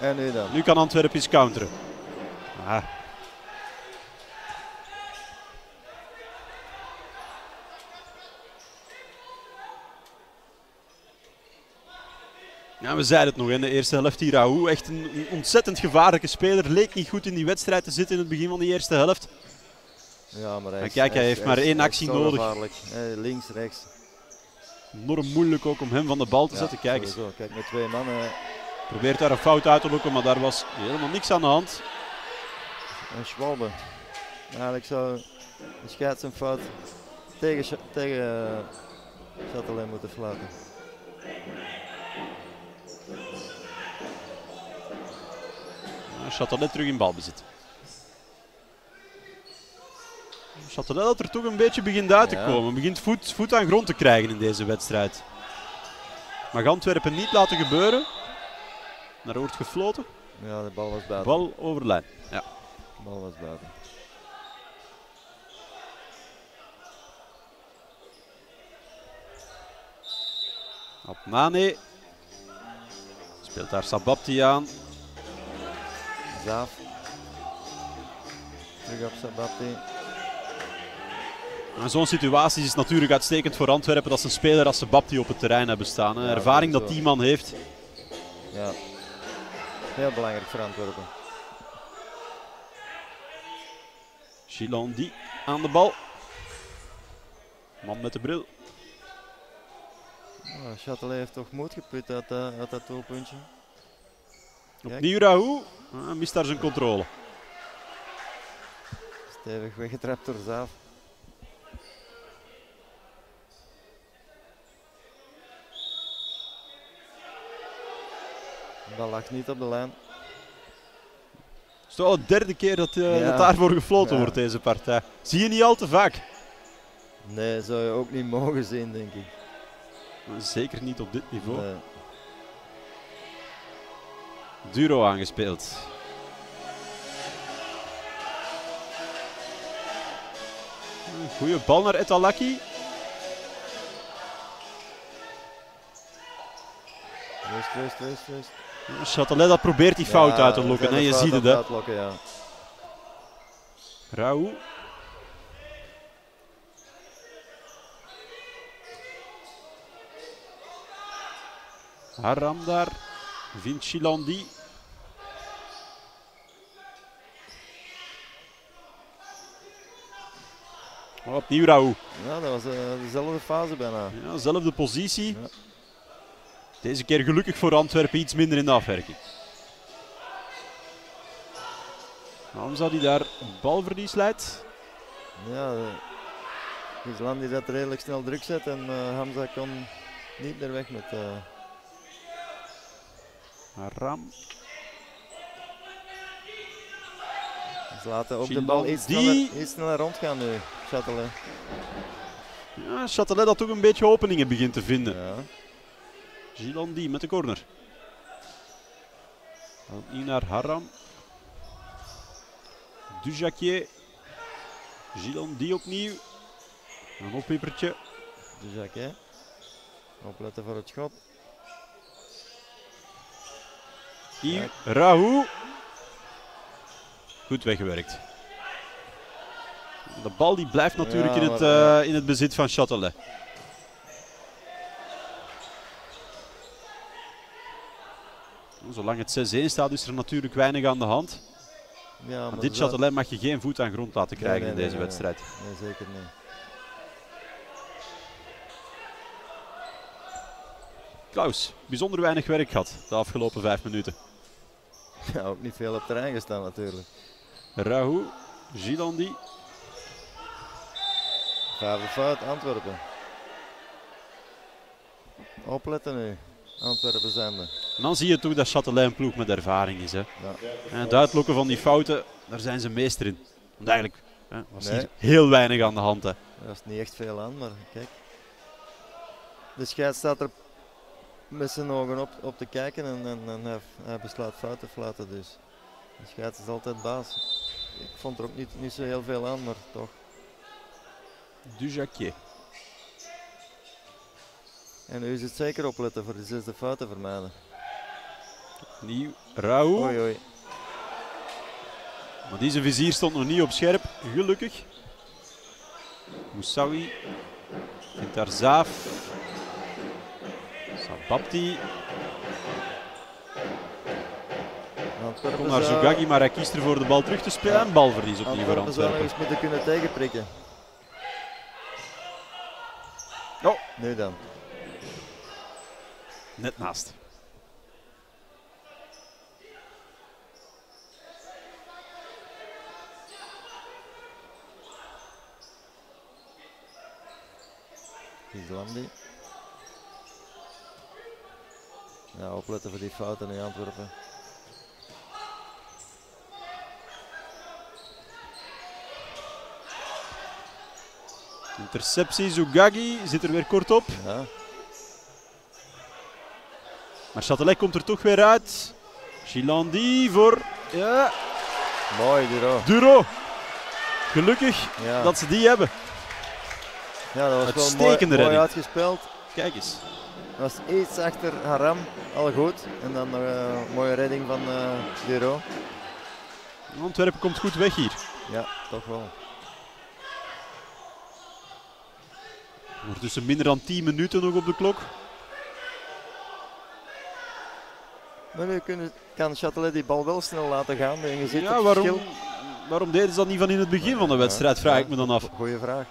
En nu dan. Nu kan Antwerpen eens counteren. Ah. Ja, we zeiden het nog in de eerste helft. Die Raoult, echt een, een ontzettend gevaarlijke speler. Leek niet goed in die wedstrijd te zitten in het begin van de eerste helft. Ja, maar hij, kijk, hij heeft maar één actie nodig. Links, rechts. Enorm moeilijk ook om hem van de bal te zetten. Kijk eens. sowieso. Kijk, met twee mannen. Probeert daar een fout uit te lokken, maar daar was helemaal niks aan de hand. En Schwalbe. Eigenlijk zou de scheids een fout tegen, tegen uh, Châtelet moeten fluiten. Ja, Châtelet terug in balbezit. Châtelet dat er toch een beetje begint uit te Ja. komen. Begint voet, voet aan grond te krijgen in deze wedstrijd. Mag Antwerpen niet laten gebeuren. Daar wordt gefloten. Ja, de bal was buiten. Bal over de lijn. Ja. De bal was buiten. Op Mane. Speelt daar Sabapti aan. Zaaf. Terug op. In zo'n situatie is het natuurlijk uitstekend voor Antwerpen dat ze een speler als Sabapti op het terrein hebben staan. hè. Ja, Ervaring dat die man heeft. Ja. Heel belangrijk voor Antwerpen. Gilandi aan de bal. Man met de bril. Oh, Châtelet heeft toch moed geput uit, eh, uit dat doelpuntje. Kijk. Opnieuw. Ah, mist daar zijn controle. Stevig weggetrapt door Zaaf. Bal lag niet op de lijn. Het is toch al de derde keer dat, eh, Ja. dat daarvoor gefloten Ja. wordt deze partij. Zie je niet al te vaak. Nee, zou je ook niet mogen zien, denk ik. Zeker niet op dit niveau. Nee. Duro aangespeeld. Goeie bal naar Etalaki. Rust, rust, rust, rust. Chatelet probeert die fout uit te lokken. Je ziet het, hè. Ja. Rauw. Haram daar. Vinci Landi. Opnieuw Rauw. Ja, dat was eh, dezelfde fase bijna. Ja, dezelfde positie. Deze keer gelukkig voor Antwerpen iets minder in de afwerking. Hamza die daar balverlies leidt. Ja, uh, Island die dat redelijk snel druk zet en eh, Hamza kon niet meer weg met... eh, Ram. Ze laten op de bal iets die- sneller, iets sneller rondgaan nu. Châtelet. Ja, Châtelet dat toch een beetje openingen begint te vinden. Ja. Gilandi met de corner. Opnieuw naar Haram. Dujacquier. Gilandi opnieuw. Een oppiepertje. De Jacques. Opletten voor het schot. Hier, Rahou. Goed weggewerkt. De bal die blijft natuurlijk Ja, in, het, eh, in het bezit van Châtelet. Zolang het 6-1 staat is er natuurlijk weinig aan de hand. Ja, Maar dit Châtelet mag je geen voet aan grond laten krijgen nee, in deze nee, wedstrijd. Nee, zeker niet. Klaus, bijzonder weinig werk gehad de afgelopen vijf minuten. Ja, ook niet veel op terrein gestaan natuurlijk. Rahou, Gilandi. Vijfde fout, Antwerpen. Opletten nu. Antwerpen zenden. En dan zie je toch dat Châtelet een ploeg met ervaring is. Hè. Ja. En het uitlokken van die fouten, daar zijn ze meester in. Want eigenlijk hè, was Nee. hier heel weinig aan de hand. Hè. Er was niet echt veel aan, maar kijk. De scheid staat er met zijn ogen op, op te kijken en, en, en hij, hij besluit fout te fluiten. Dus de scheid is altijd baas. Ik vond er ook niet, niet zo heel veel aan, maar toch. Dujacquier. En is het zeker opletten voor de zesde fouten vermijden. Nieuw. Rahou. Oei oei. Maar deze vizier stond nog niet op scherp, gelukkig. Moussaoui. Vindt daar Zaaf. Sababti. Komt naar zou- Zugagi, maar hij kiest ervoor de bal terug te spelen. En balverlies opnieuw voor Antwerpen zou nog Antwerpen. eens moeten kunnen tegenprikken. Oh. Nu dan. Net naast. Islandi. Ja, opletten voor die fouten in Antwerpen. Interceptie, Zugagi zit er weer kort op. Ja, Maar Châtelet komt er toch weer uit. Gilandi voor ja, mooi Duro. Duro. Gelukkig Ja, dat ze die hebben. Ja, dat was wel mooi, mooi uitgespeeld. Kijk eens. Dat was iets achter Haram, al goed. En dan nog een mooie redding van eh Duro. Antwerpen komt goed weg hier. Ja, toch wel. Ondertussen minder dan 10 minuten nog op de klok. Maar nu kunnen, kan Châtelet die bal wel snel laten gaan. En je ziet Ja, waarom, waarom deden ze dat niet van in het begin van de wedstrijd, vraag ik me dan af. Goeie vraag.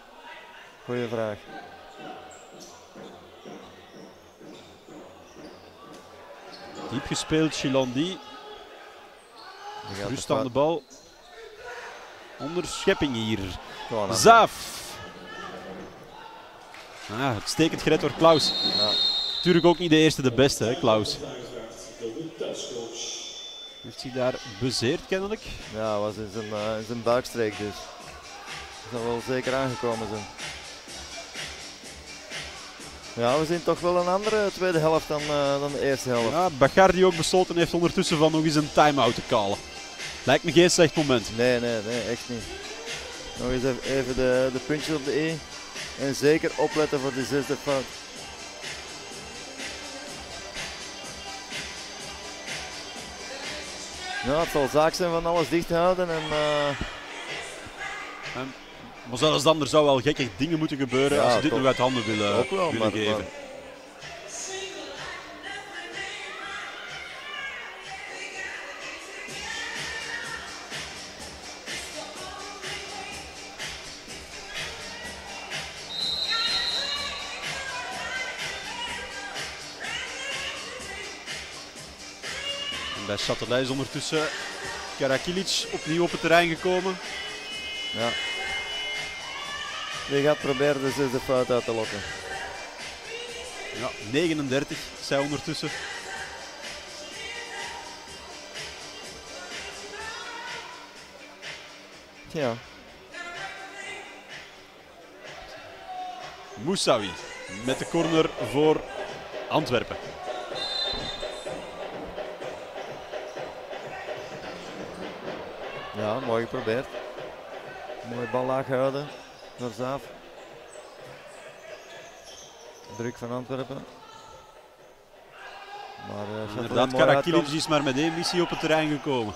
Goeie vraag. Diep gespeeld, Chilandi. Rust aan de bal. Onderschepping hier. Zaaf. Ah, uitstekend gered door Klaus. Ja. Natuurlijk ook niet de eerste de beste, hè, Klaus. Heeft zich daar bezeerd kennelijk. Ja, was in zijn, eh, in zijn buikstreek dus. Zal wel zeker aangekomen zijn. Ja, we zien toch wel een andere tweede helft dan, eh, dan de eerste helft. Ja, Bagar die ook besloten heeft ondertussen van nog eens een time-out te callen. Lijkt me geen slecht moment. Nee, nee, nee, echt niet. Nog eens even- de, de puntjes op de i. En zeker opletten voor de zesde fout. Ja, het zal zaak zijn van alles dicht te houden en eh, maar zelfs dan, er zou wel gekke dingen moeten gebeuren als ze dit nog uit handen willen, willen maar, geven. Bij Satterlei is ondertussen Karakilic opnieuw op het terrein gekomen. Ja, die gaat proberen de zesde fout uit te lokken. Ja, 39 zij ondertussen. Ja. Moussaoui met de corner voor Antwerpen. Ja, mooi geprobeerd. Mooi bal aangehouden door Zaaf. Druk van Antwerpen. Maar uh, Inderdaad, Karakilic is maar met één missie op het terrein gekomen.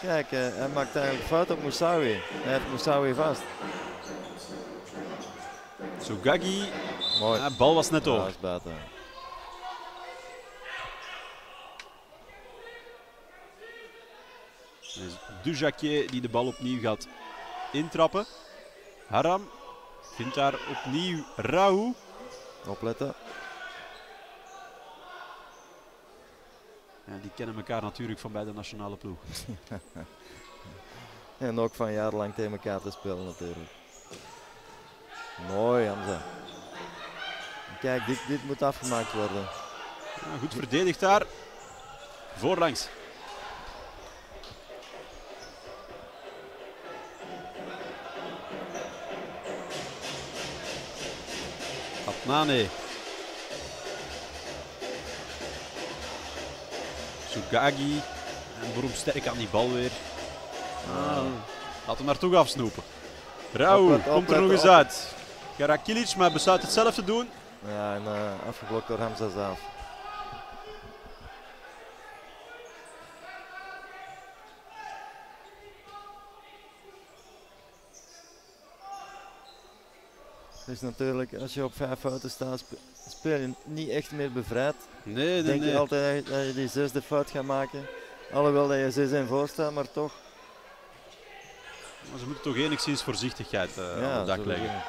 Kijk, uh, hij maakt eigenlijk fout op Moussaoui. Hij heeft Moussaoui vast. Sugagi, Mooi. ja, bal was net Ja, over. Dus Dujakier die de bal opnieuw gaat intrappen. Haram vindt daar opnieuw Raoult. Opletten. Ja, die kennen elkaar natuurlijk van bij de nationale ploeg. *laughs* En ook van jarenlang tegen elkaar te spelen natuurlijk. Mooi Hamza. Kijk, dit, dit moet afgemaakt worden. Ja, goed verdedigd daar. Voorlangs. Adnane. Sugagi. En Boerum sterk aan die bal weer. Ah, laat hem maar toch afsnoepen. Rauw komt er oplet, nog eens uit. Karakilic, maar besluit het zelf te doen. Ja, en eh, afgeblokt door Hamza zelf. Dus natuurlijk, als je op vijf fouten staat, spe- speel je niet echt meer bevrijd. Nee, nee, Denk nee. je altijd dat je die zesde fout gaat maken. Alhoewel dat je 6 en voor staat, maar toch. Maar ze moeten toch enigszins voorzichtigheid ja, op het dak leggen.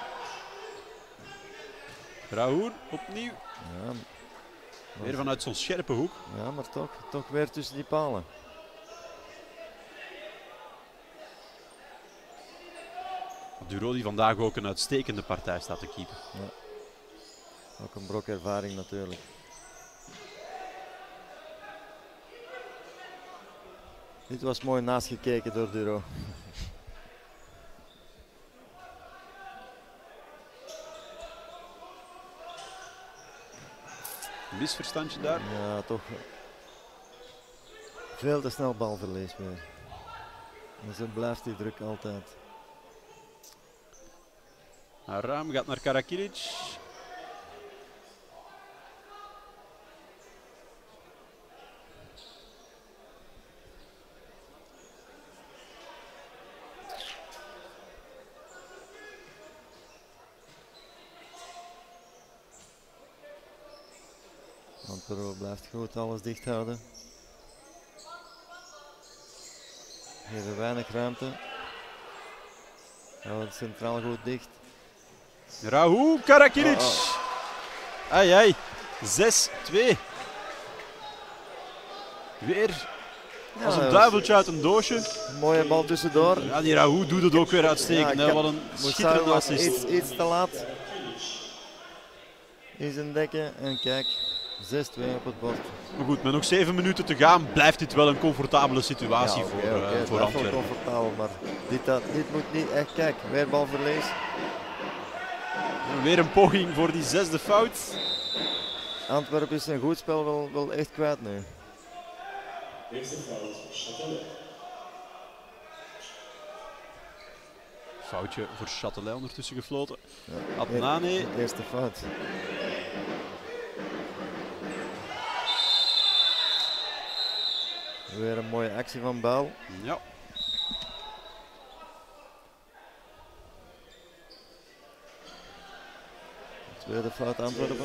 Raoul opnieuw. Ja, Weer vanuit zo'n scherpe hoek. ja, maar toch, toch weer tussen die palen. Duro die vandaag ook een uitstekende partij staat te keeper. Ook een brok ervaring natuurlijk. Dit was mooi naast gekeken door Duro. Misverstandje daar. Ja, toch veel te snel balverlies weer. En zo blijft die druk altijd. Aram gaat naar Karakilic. Antwerpen blijft goed alles dicht houden. Geven weinig ruimte. Het centraal goed dicht. Raoul Karakilic. Oh, Ai ai. 6-2. Weer Ja, als een was duiveltje uit een doosje. een mooie bal tussendoor. Ja, die Raoul doet het ook weer uitstekend. Ja, Wat een schitterende assist. iets, iets te laat. In zijn dekken. En kijk, 6-2 op het bord. Maar goed, met nog 7 minuten te gaan blijft dit wel een comfortabele situatie Ja, voor, eh, het voor Antwerpen. comfortabel, maar dit, dat, dit moet niet echt. Kijk, weer balverlies. Weer een poging voor die zesde fout. Antwerpen is zijn goed spel wel, wel echt kwijt nu. Eerste fout, Châtelet. Foutje voor Châtelet ondertussen gefloten. Ja. Adnane. Eerste fout. Weer een mooie actie van Bouw. Ja. Tweede fout Antwerpen.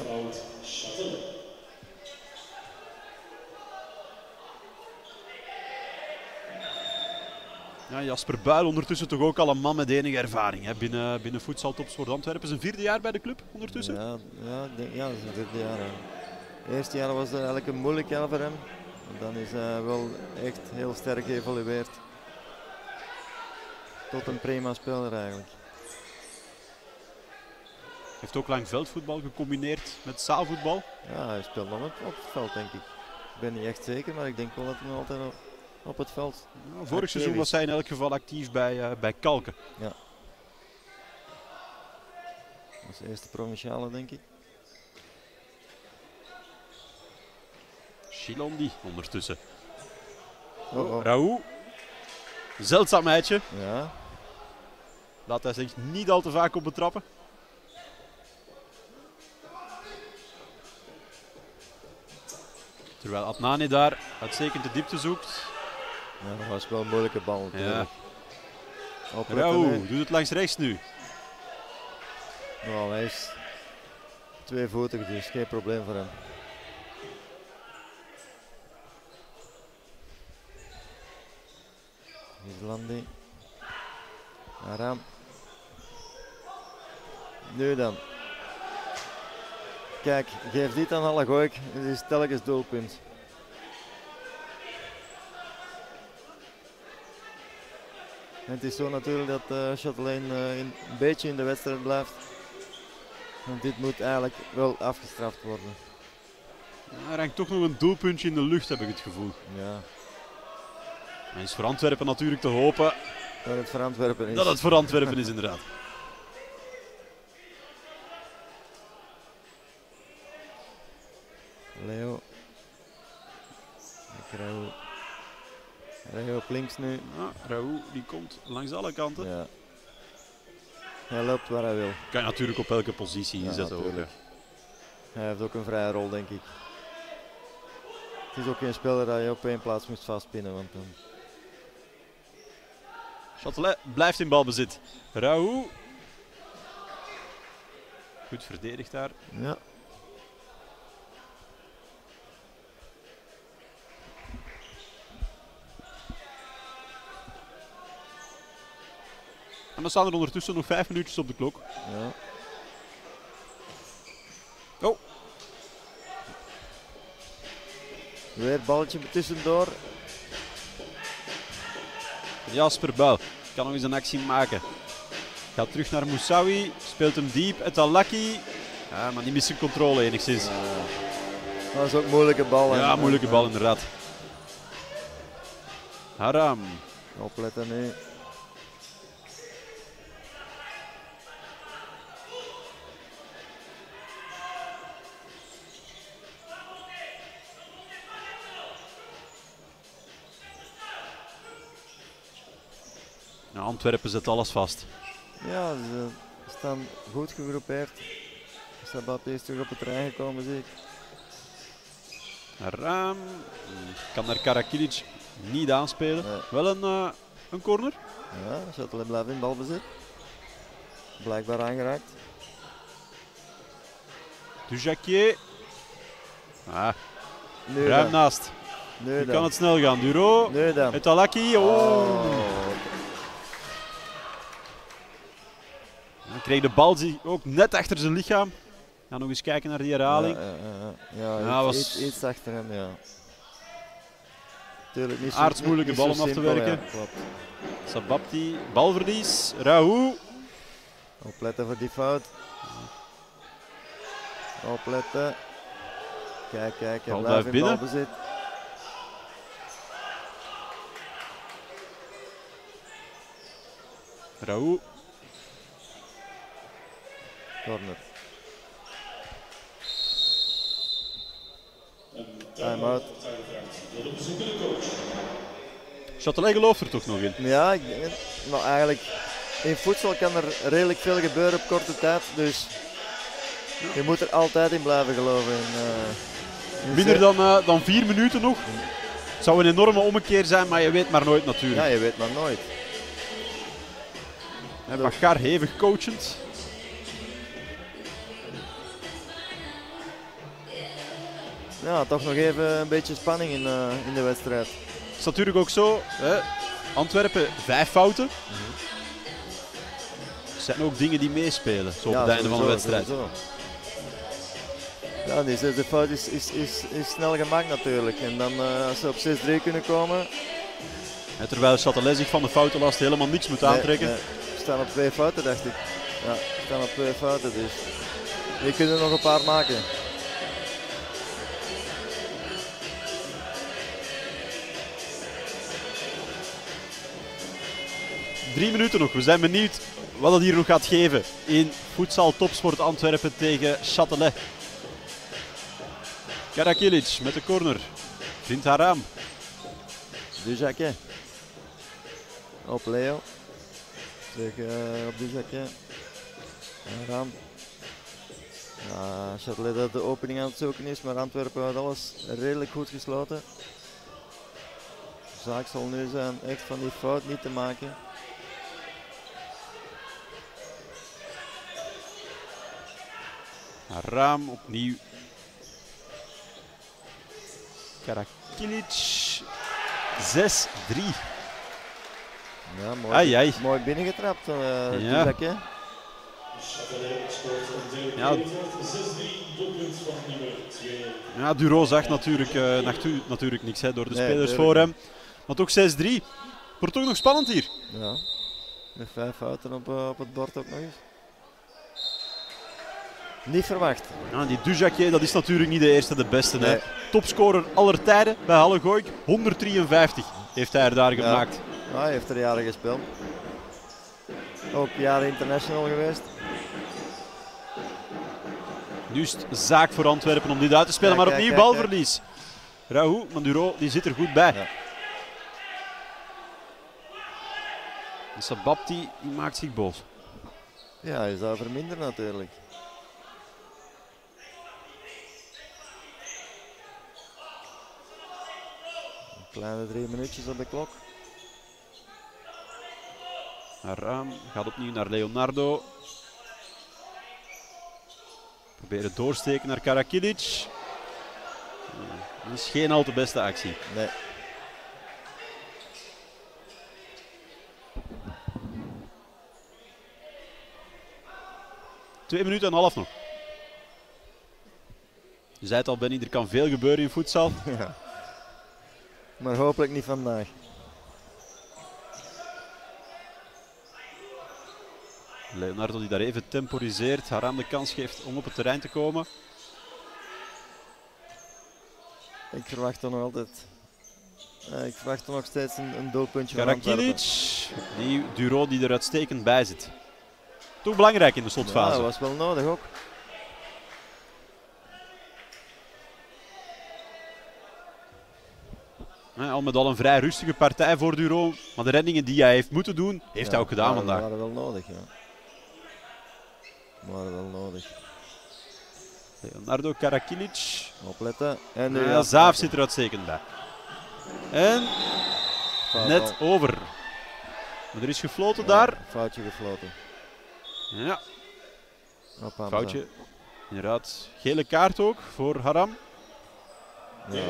Ja, Jasper Buil ondertussen toch ook al een man met enige ervaring hè, binnen, binnen voetbaltops voor Antwerpen. Zijn vierde jaar bij de club ondertussen. Ja, ja, denk, ja, vierde jaar. hè. Eerste jaar was het eigenlijk een moeilijk jaar voor hem. Dan is hij wel echt heel sterk geëvolueerd. Tot een prima speler eigenlijk. Heeft ook lang veldvoetbal gecombineerd met zaalvoetbal. Ja, hij speelt nog op, op het veld denk ik. Ik ben niet echt zeker, maar ik denk wel dat hij altijd op, op het veld. Nou, vorig seizoen was hij in elk geval actief bij, eh, bij Kalken. Als eerste provinciale denk ik. Chilondi ondertussen. Oh, oh. Raoult. Zeldzaam meidje. Ja, Laat hij zich niet al te vaak op betrappen. Terwijl Adnani daar uitstekend de diepte zoekt. ja, dat was wel een moeilijke bal natuurlijk. Nu. Raoult doet het langs rechts nu. Nou, hij is tweevoetig, dus geen probleem voor hem. Islandi. Aram. Nu dan. Kijk, geef dit aan Alagoik. Het is telkens doelpunt. En het is zo natuurlijk dat eh Chatelain eh, een beetje in de wedstrijd blijft. Want dit moet eigenlijk wel afgestraft worden. Er hangt toch nog een doelpuntje in de lucht, heb ik het gevoel. Ja, En is voor Antwerpen natuurlijk te hopen dat het voor Antwerpen is. dat het voor Antwerpen is, inderdaad. Leo. Ik. Leo op links nu. Ja, Raoult die komt langs alle kanten. Ja. Hij loopt waar hij wil. Kan je natuurlijk op elke positie Ja, inzetten. ook. Hij heeft ook een vrije rol, denk ik. Het is ook geen speler dat je op één plaats moest vastpinnen. Want dan... Châtelet blijft in balbezit. Raoult. Goed verdedigd daar. Ja. En dan staan er ondertussen nog vijf minuutjes op de klok. ja. Oh. Weer balletje tussendoor. Jasper Buil kan nog eens een actie maken. Gaat terug naar Moussaoui. Speelt hem diep. Etalaki. Ja, maar die mist zijn controle enigszins. Dat is ook een moeilijke bal. Ja, moeilijke bal inderdaad. Haram. Opletten nu. Antwerpen zet alles vast. Ja, ze staan goed gegroepeerd. Sabat is terug op het terrein gekomen, zie ik. Haram. Kan daar Karakilic niet aanspelen. Nee. Wel een, eh, een corner. Ja, Châtelet blijft in balbezit. Blijkbaar aangeraakt. Dujakier. Ah, Nu ruim dan. naast. Nu kan het snel gaan. Duro. Nu dan. Etalaki. Oh. Oh. Kreeg de bal zie- ook net achter zijn lichaam. Ga nog eens kijken naar die herhaling. Ja, ja, ja, ja. Ja, iets, was- iets, iets achter hem, ja. Tuurlijk, niet zo, Aardsmoeilijke niet bal om af te werken. Ja. Sabapti. Balverlies. Raoult. Opletten voor die fout. Opletten. Kijk, kijk, hij blijft in binnen. balbezit. Raoult. Corner. Een Time-out. door de bezoekende coach. Châtelet gelooft er toch nog in. Ja, ik denk het. Maar eigenlijk in voedsel kan er redelijk veel gebeuren op korte tijd. Dus je moet er altijd in blijven geloven. En, eh, in Minder ze- dan, eh, dan vier minuten nog. Het zou een enorme ommekeer zijn, maar je weet maar nooit Ja, natuurlijk. je weet maar nooit. Ja. Bagar hevig coachend. Ja, toch nog even een beetje spanning in, eh, in de wedstrijd. Het is natuurlijk ook zo. Hè. Antwerpen, vijf fouten. Het zijn ook dingen die meespelen, zo op ja, het einde van de wedstrijd. sowieso. Ja, die zesde fout is, is, is, is snel gemaakt natuurlijk. En dan eh, als ze op 6-3 kunnen komen. En terwijl Châtelet zich van de foutenlast helemaal niks moet aantrekken. Nee, nee. We staan op twee fouten, dacht ik. Ja, we staan op twee fouten, dus. Die kunnen er nog een paar maken. Drie minuten nog. We zijn benieuwd wat het hier nog gaat geven in voedsel topsport Antwerpen tegen Châtelet. Karakilic met de corner. Vindt Haram. Dujacke. Op Leo. Terug eh, op Dujacke. Ram. Ja, Châtelet dat de opening aan het zoeken is, maar Antwerpen had alles redelijk goed gesloten. De zaak zal nu zijn echt van die fout niet te maken. Haram opnieuw. Karakilic. 6-3. Ja, mooi, Ai, ai. mooi binnengetrapt. Uh, Ja. Een derde Ja. keer 6-3, doelpunt van nummer 2. Ja, Duro zag natuurlijk, natu- natuurlijk niks hè, door de Nee, spelers voor hem. Maar toch 6-3. Wordt toch nog spannend hier. Ja. Met vijf fouten op, eh, op het bord ook nog eens. Niet verwacht. Ja, die Dujacke, dat is natuurlijk niet de eerste, de beste. Hè. Topscorer aller tijden bij Halle Gooik. 153 heeft hij er daar Ja. gemaakt. Ja, hij heeft er jaren gespeeld. Ook jaren international geweest. Nu is het zaak voor Antwerpen om dit uit te spelen, Kijk, maar opnieuw kijk, balverlies. Rahou Manduro die zit er goed bij. Ja. Sababti die maakt zich boos. Ja, hij zou verminderen natuurlijk. Kleine drie minuutjes op de klok. Haram gaat opnieuw naar Leonardo. Proberen doorsteken naar Karakilic. Dat is geen al te beste actie. Nee. Twee minuten en een half nog. Je zei het al, Benny, er kan veel gebeuren in voedsel. *laughs* Ja. Maar hopelijk niet vandaag. Leonardo die daar even temporiseert. Haram de kans geeft om op het terrein te komen. Ik verwacht er nog altijd. eh, ik verwacht er nog steeds een, een doelpuntje van. Karakilic. Die Duro die er uitstekend bij zit. Toch belangrijk in de Ja, slotfase. dat was wel nodig ook. Al met al een vrij rustige partij voor Duro. Maar de reddingen die hij heeft moeten doen, heeft Ja, hij ook gedaan waren- vandaag. waren wel nodig, ja. Waren wel nodig. Leonardo Karakilic. Opletten. En Ja, ja, Zaaf zit er uitstekend bij. En fout net al. over. Maar er is gefloten daar. Foutje gefloten. Ja, Op foutje. Inderdaad, gele kaart ook voor Haram. Ja.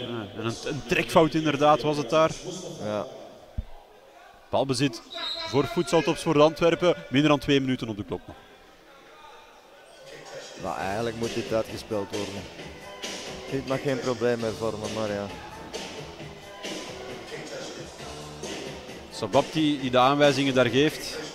En een, een trekfout inderdaad was het daar. ja. Balbezit voor voedseltops voor Antwerpen. Minder dan twee minuten op de klok nog. Maar eigenlijk moet dit uitgespeeld worden. Dit mag geen probleem meer vormen, maar ja. Sababti die de aanwijzingen daar geeft.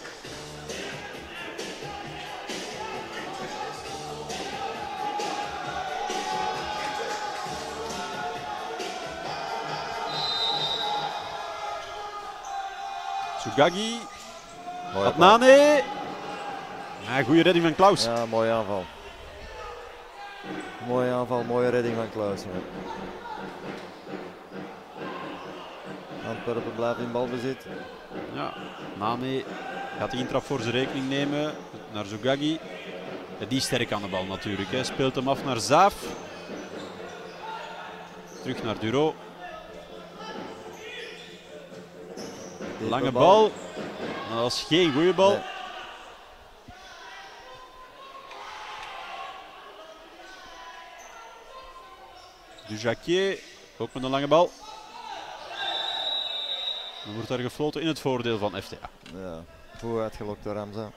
Mooi Adnane. Ja, goede redding van Klaus. Ja, mooie aanval. Mooie aanval, mooie redding van Klaus. Ja. Antwerpen blijft in balbezit. Ja, Nane gaat de intrap voor zijn rekening nemen naar Zugagi. Die is sterk aan de bal natuurlijk. Hè. Speelt hem af naar Zaaf. Terug naar Duro. Lange bal. Dat was geen goede bal. Nee. Dujacquier, ook met een lange bal. Dan wordt er gefloten in het voordeel van FTA. Ja, voor uitgelokt door Ramza.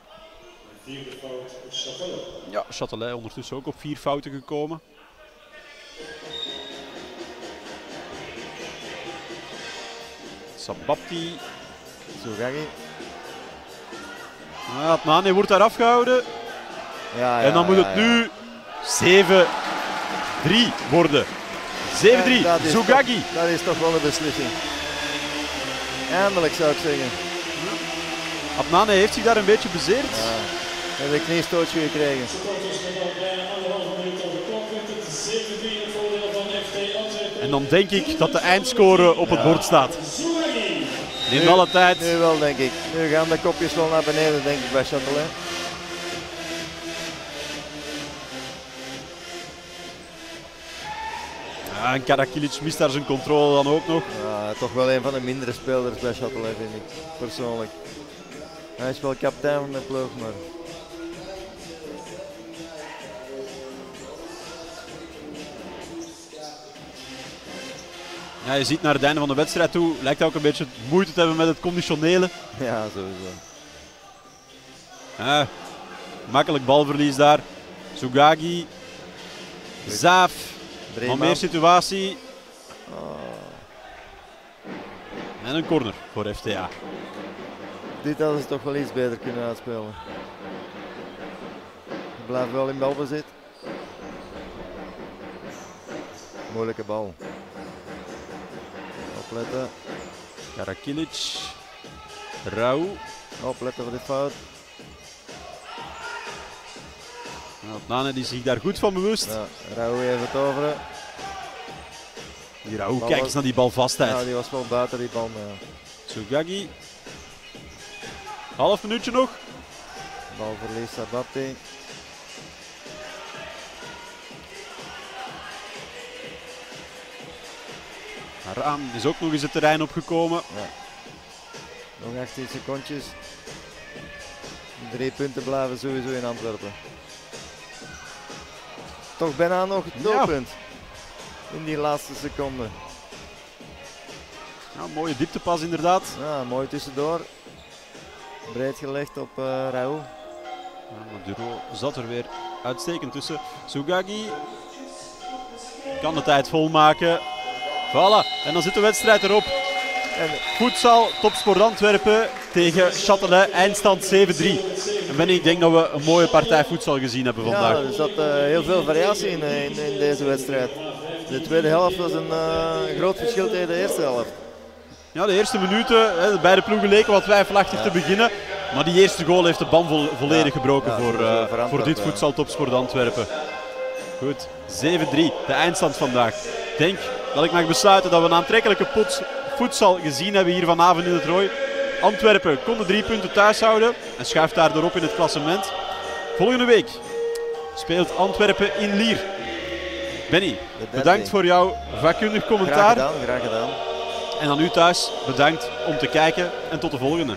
Ja, Châtelet ondertussen ook op vier fouten gekomen. Sabapti. Sugagi. Ja, Mane wordt daar afgehouden. Ja, en dan ja, moet ja, het ja. nu 7-3 worden. 7-3. En dat is toch- Dat is toch wel een beslissing. Eindelijk zou ik zeggen. Adnane heeft zich daar een beetje bezeerd. Ja. Heb ik kniestootje gekregen. Supporters met al bijna anderhalve minuut op de klok werd het 7-3 in het voordeel van FC Antwerpen. En dan denk ik dat de eindscore op het bord staat. Tijd. Nu wel, denk ik. Nu gaan de kopjes wel naar beneden, denk ik, bij Châtelet. Ja, en Karakilic mist daar zijn controle dan ook nog. Ja, toch wel een van de mindere spelers bij Châtelet, vind ik. Persoonlijk. Hij is wel kapitein van de ploeg, maar... Ja, je ziet naar het einde van de wedstrijd toe, lijkt hij ook een beetje moeite te hebben met het conditionele. Ja, sowieso. Ja, makkelijk balverlies daar. Sugagi. Zaaf. Nog meer situatie. Oh, En een corner voor FTA. dit hadden ze toch wel iets beter kunnen uitspelen. Blijft wel in balbezit. Moeilijke bal. Opletten. Karakilic. Rauw. Opletten voor de fout. Nane die zich daar goed van bewust. Ja, Rauw even het over. Die Rauw, Bal kijk eens naar die balvastheid. Ja, die was wel buiten die bal. Ja. Sugagi. Half minuutje nog. Balverlies Sabati. Raam is ook nog eens het terrein opgekomen. Nog 18 secondjes. Drie punten blijven sowieso in Antwerpen. Toch bijna nog het Ja. doelpunt. In die laatste seconde. Ja, mooie dieptepas inderdaad. Ja, mooi tussendoor. Breed gelegd op eh Raoul. Ja, Duro zat er weer uitstekend tussen. Sugagi kan de tijd volmaken. Voilà, en dan zit de wedstrijd erop. En Voedsel, topsport Antwerpen tegen Châtelet, eindstand 7-3. En Ben, ik denk dat we een mooie partij voedsel gezien hebben vandaag. ja, er zat eh, heel veel variatie in, eh, in, in deze wedstrijd. De tweede helft was een eh, groot verschil tegen de eerste helft. Ja, de eerste minuten, hè, de beide ploegen leken wat twijfelachtig te beginnen. Maar die eerste goal heeft de ban vo- volledig Ja, gebroken ja, voor, voor dit voedsel topsport Antwerpen. Goed, 7-3, de eindstand vandaag. Denk dat ik mag besluiten dat we een aantrekkelijke pot voedsel gezien hebben hier vanavond in het Rooi. Antwerpen kon de drie punten thuis houden en schuift daardoor in het klassement. Volgende week speelt Antwerpen in Lier. Benny, bedankt voor jouw vakkundig Graag commentaar. gedaan, graag gedaan. En aan u thuis, bedankt om te kijken en tot de volgende.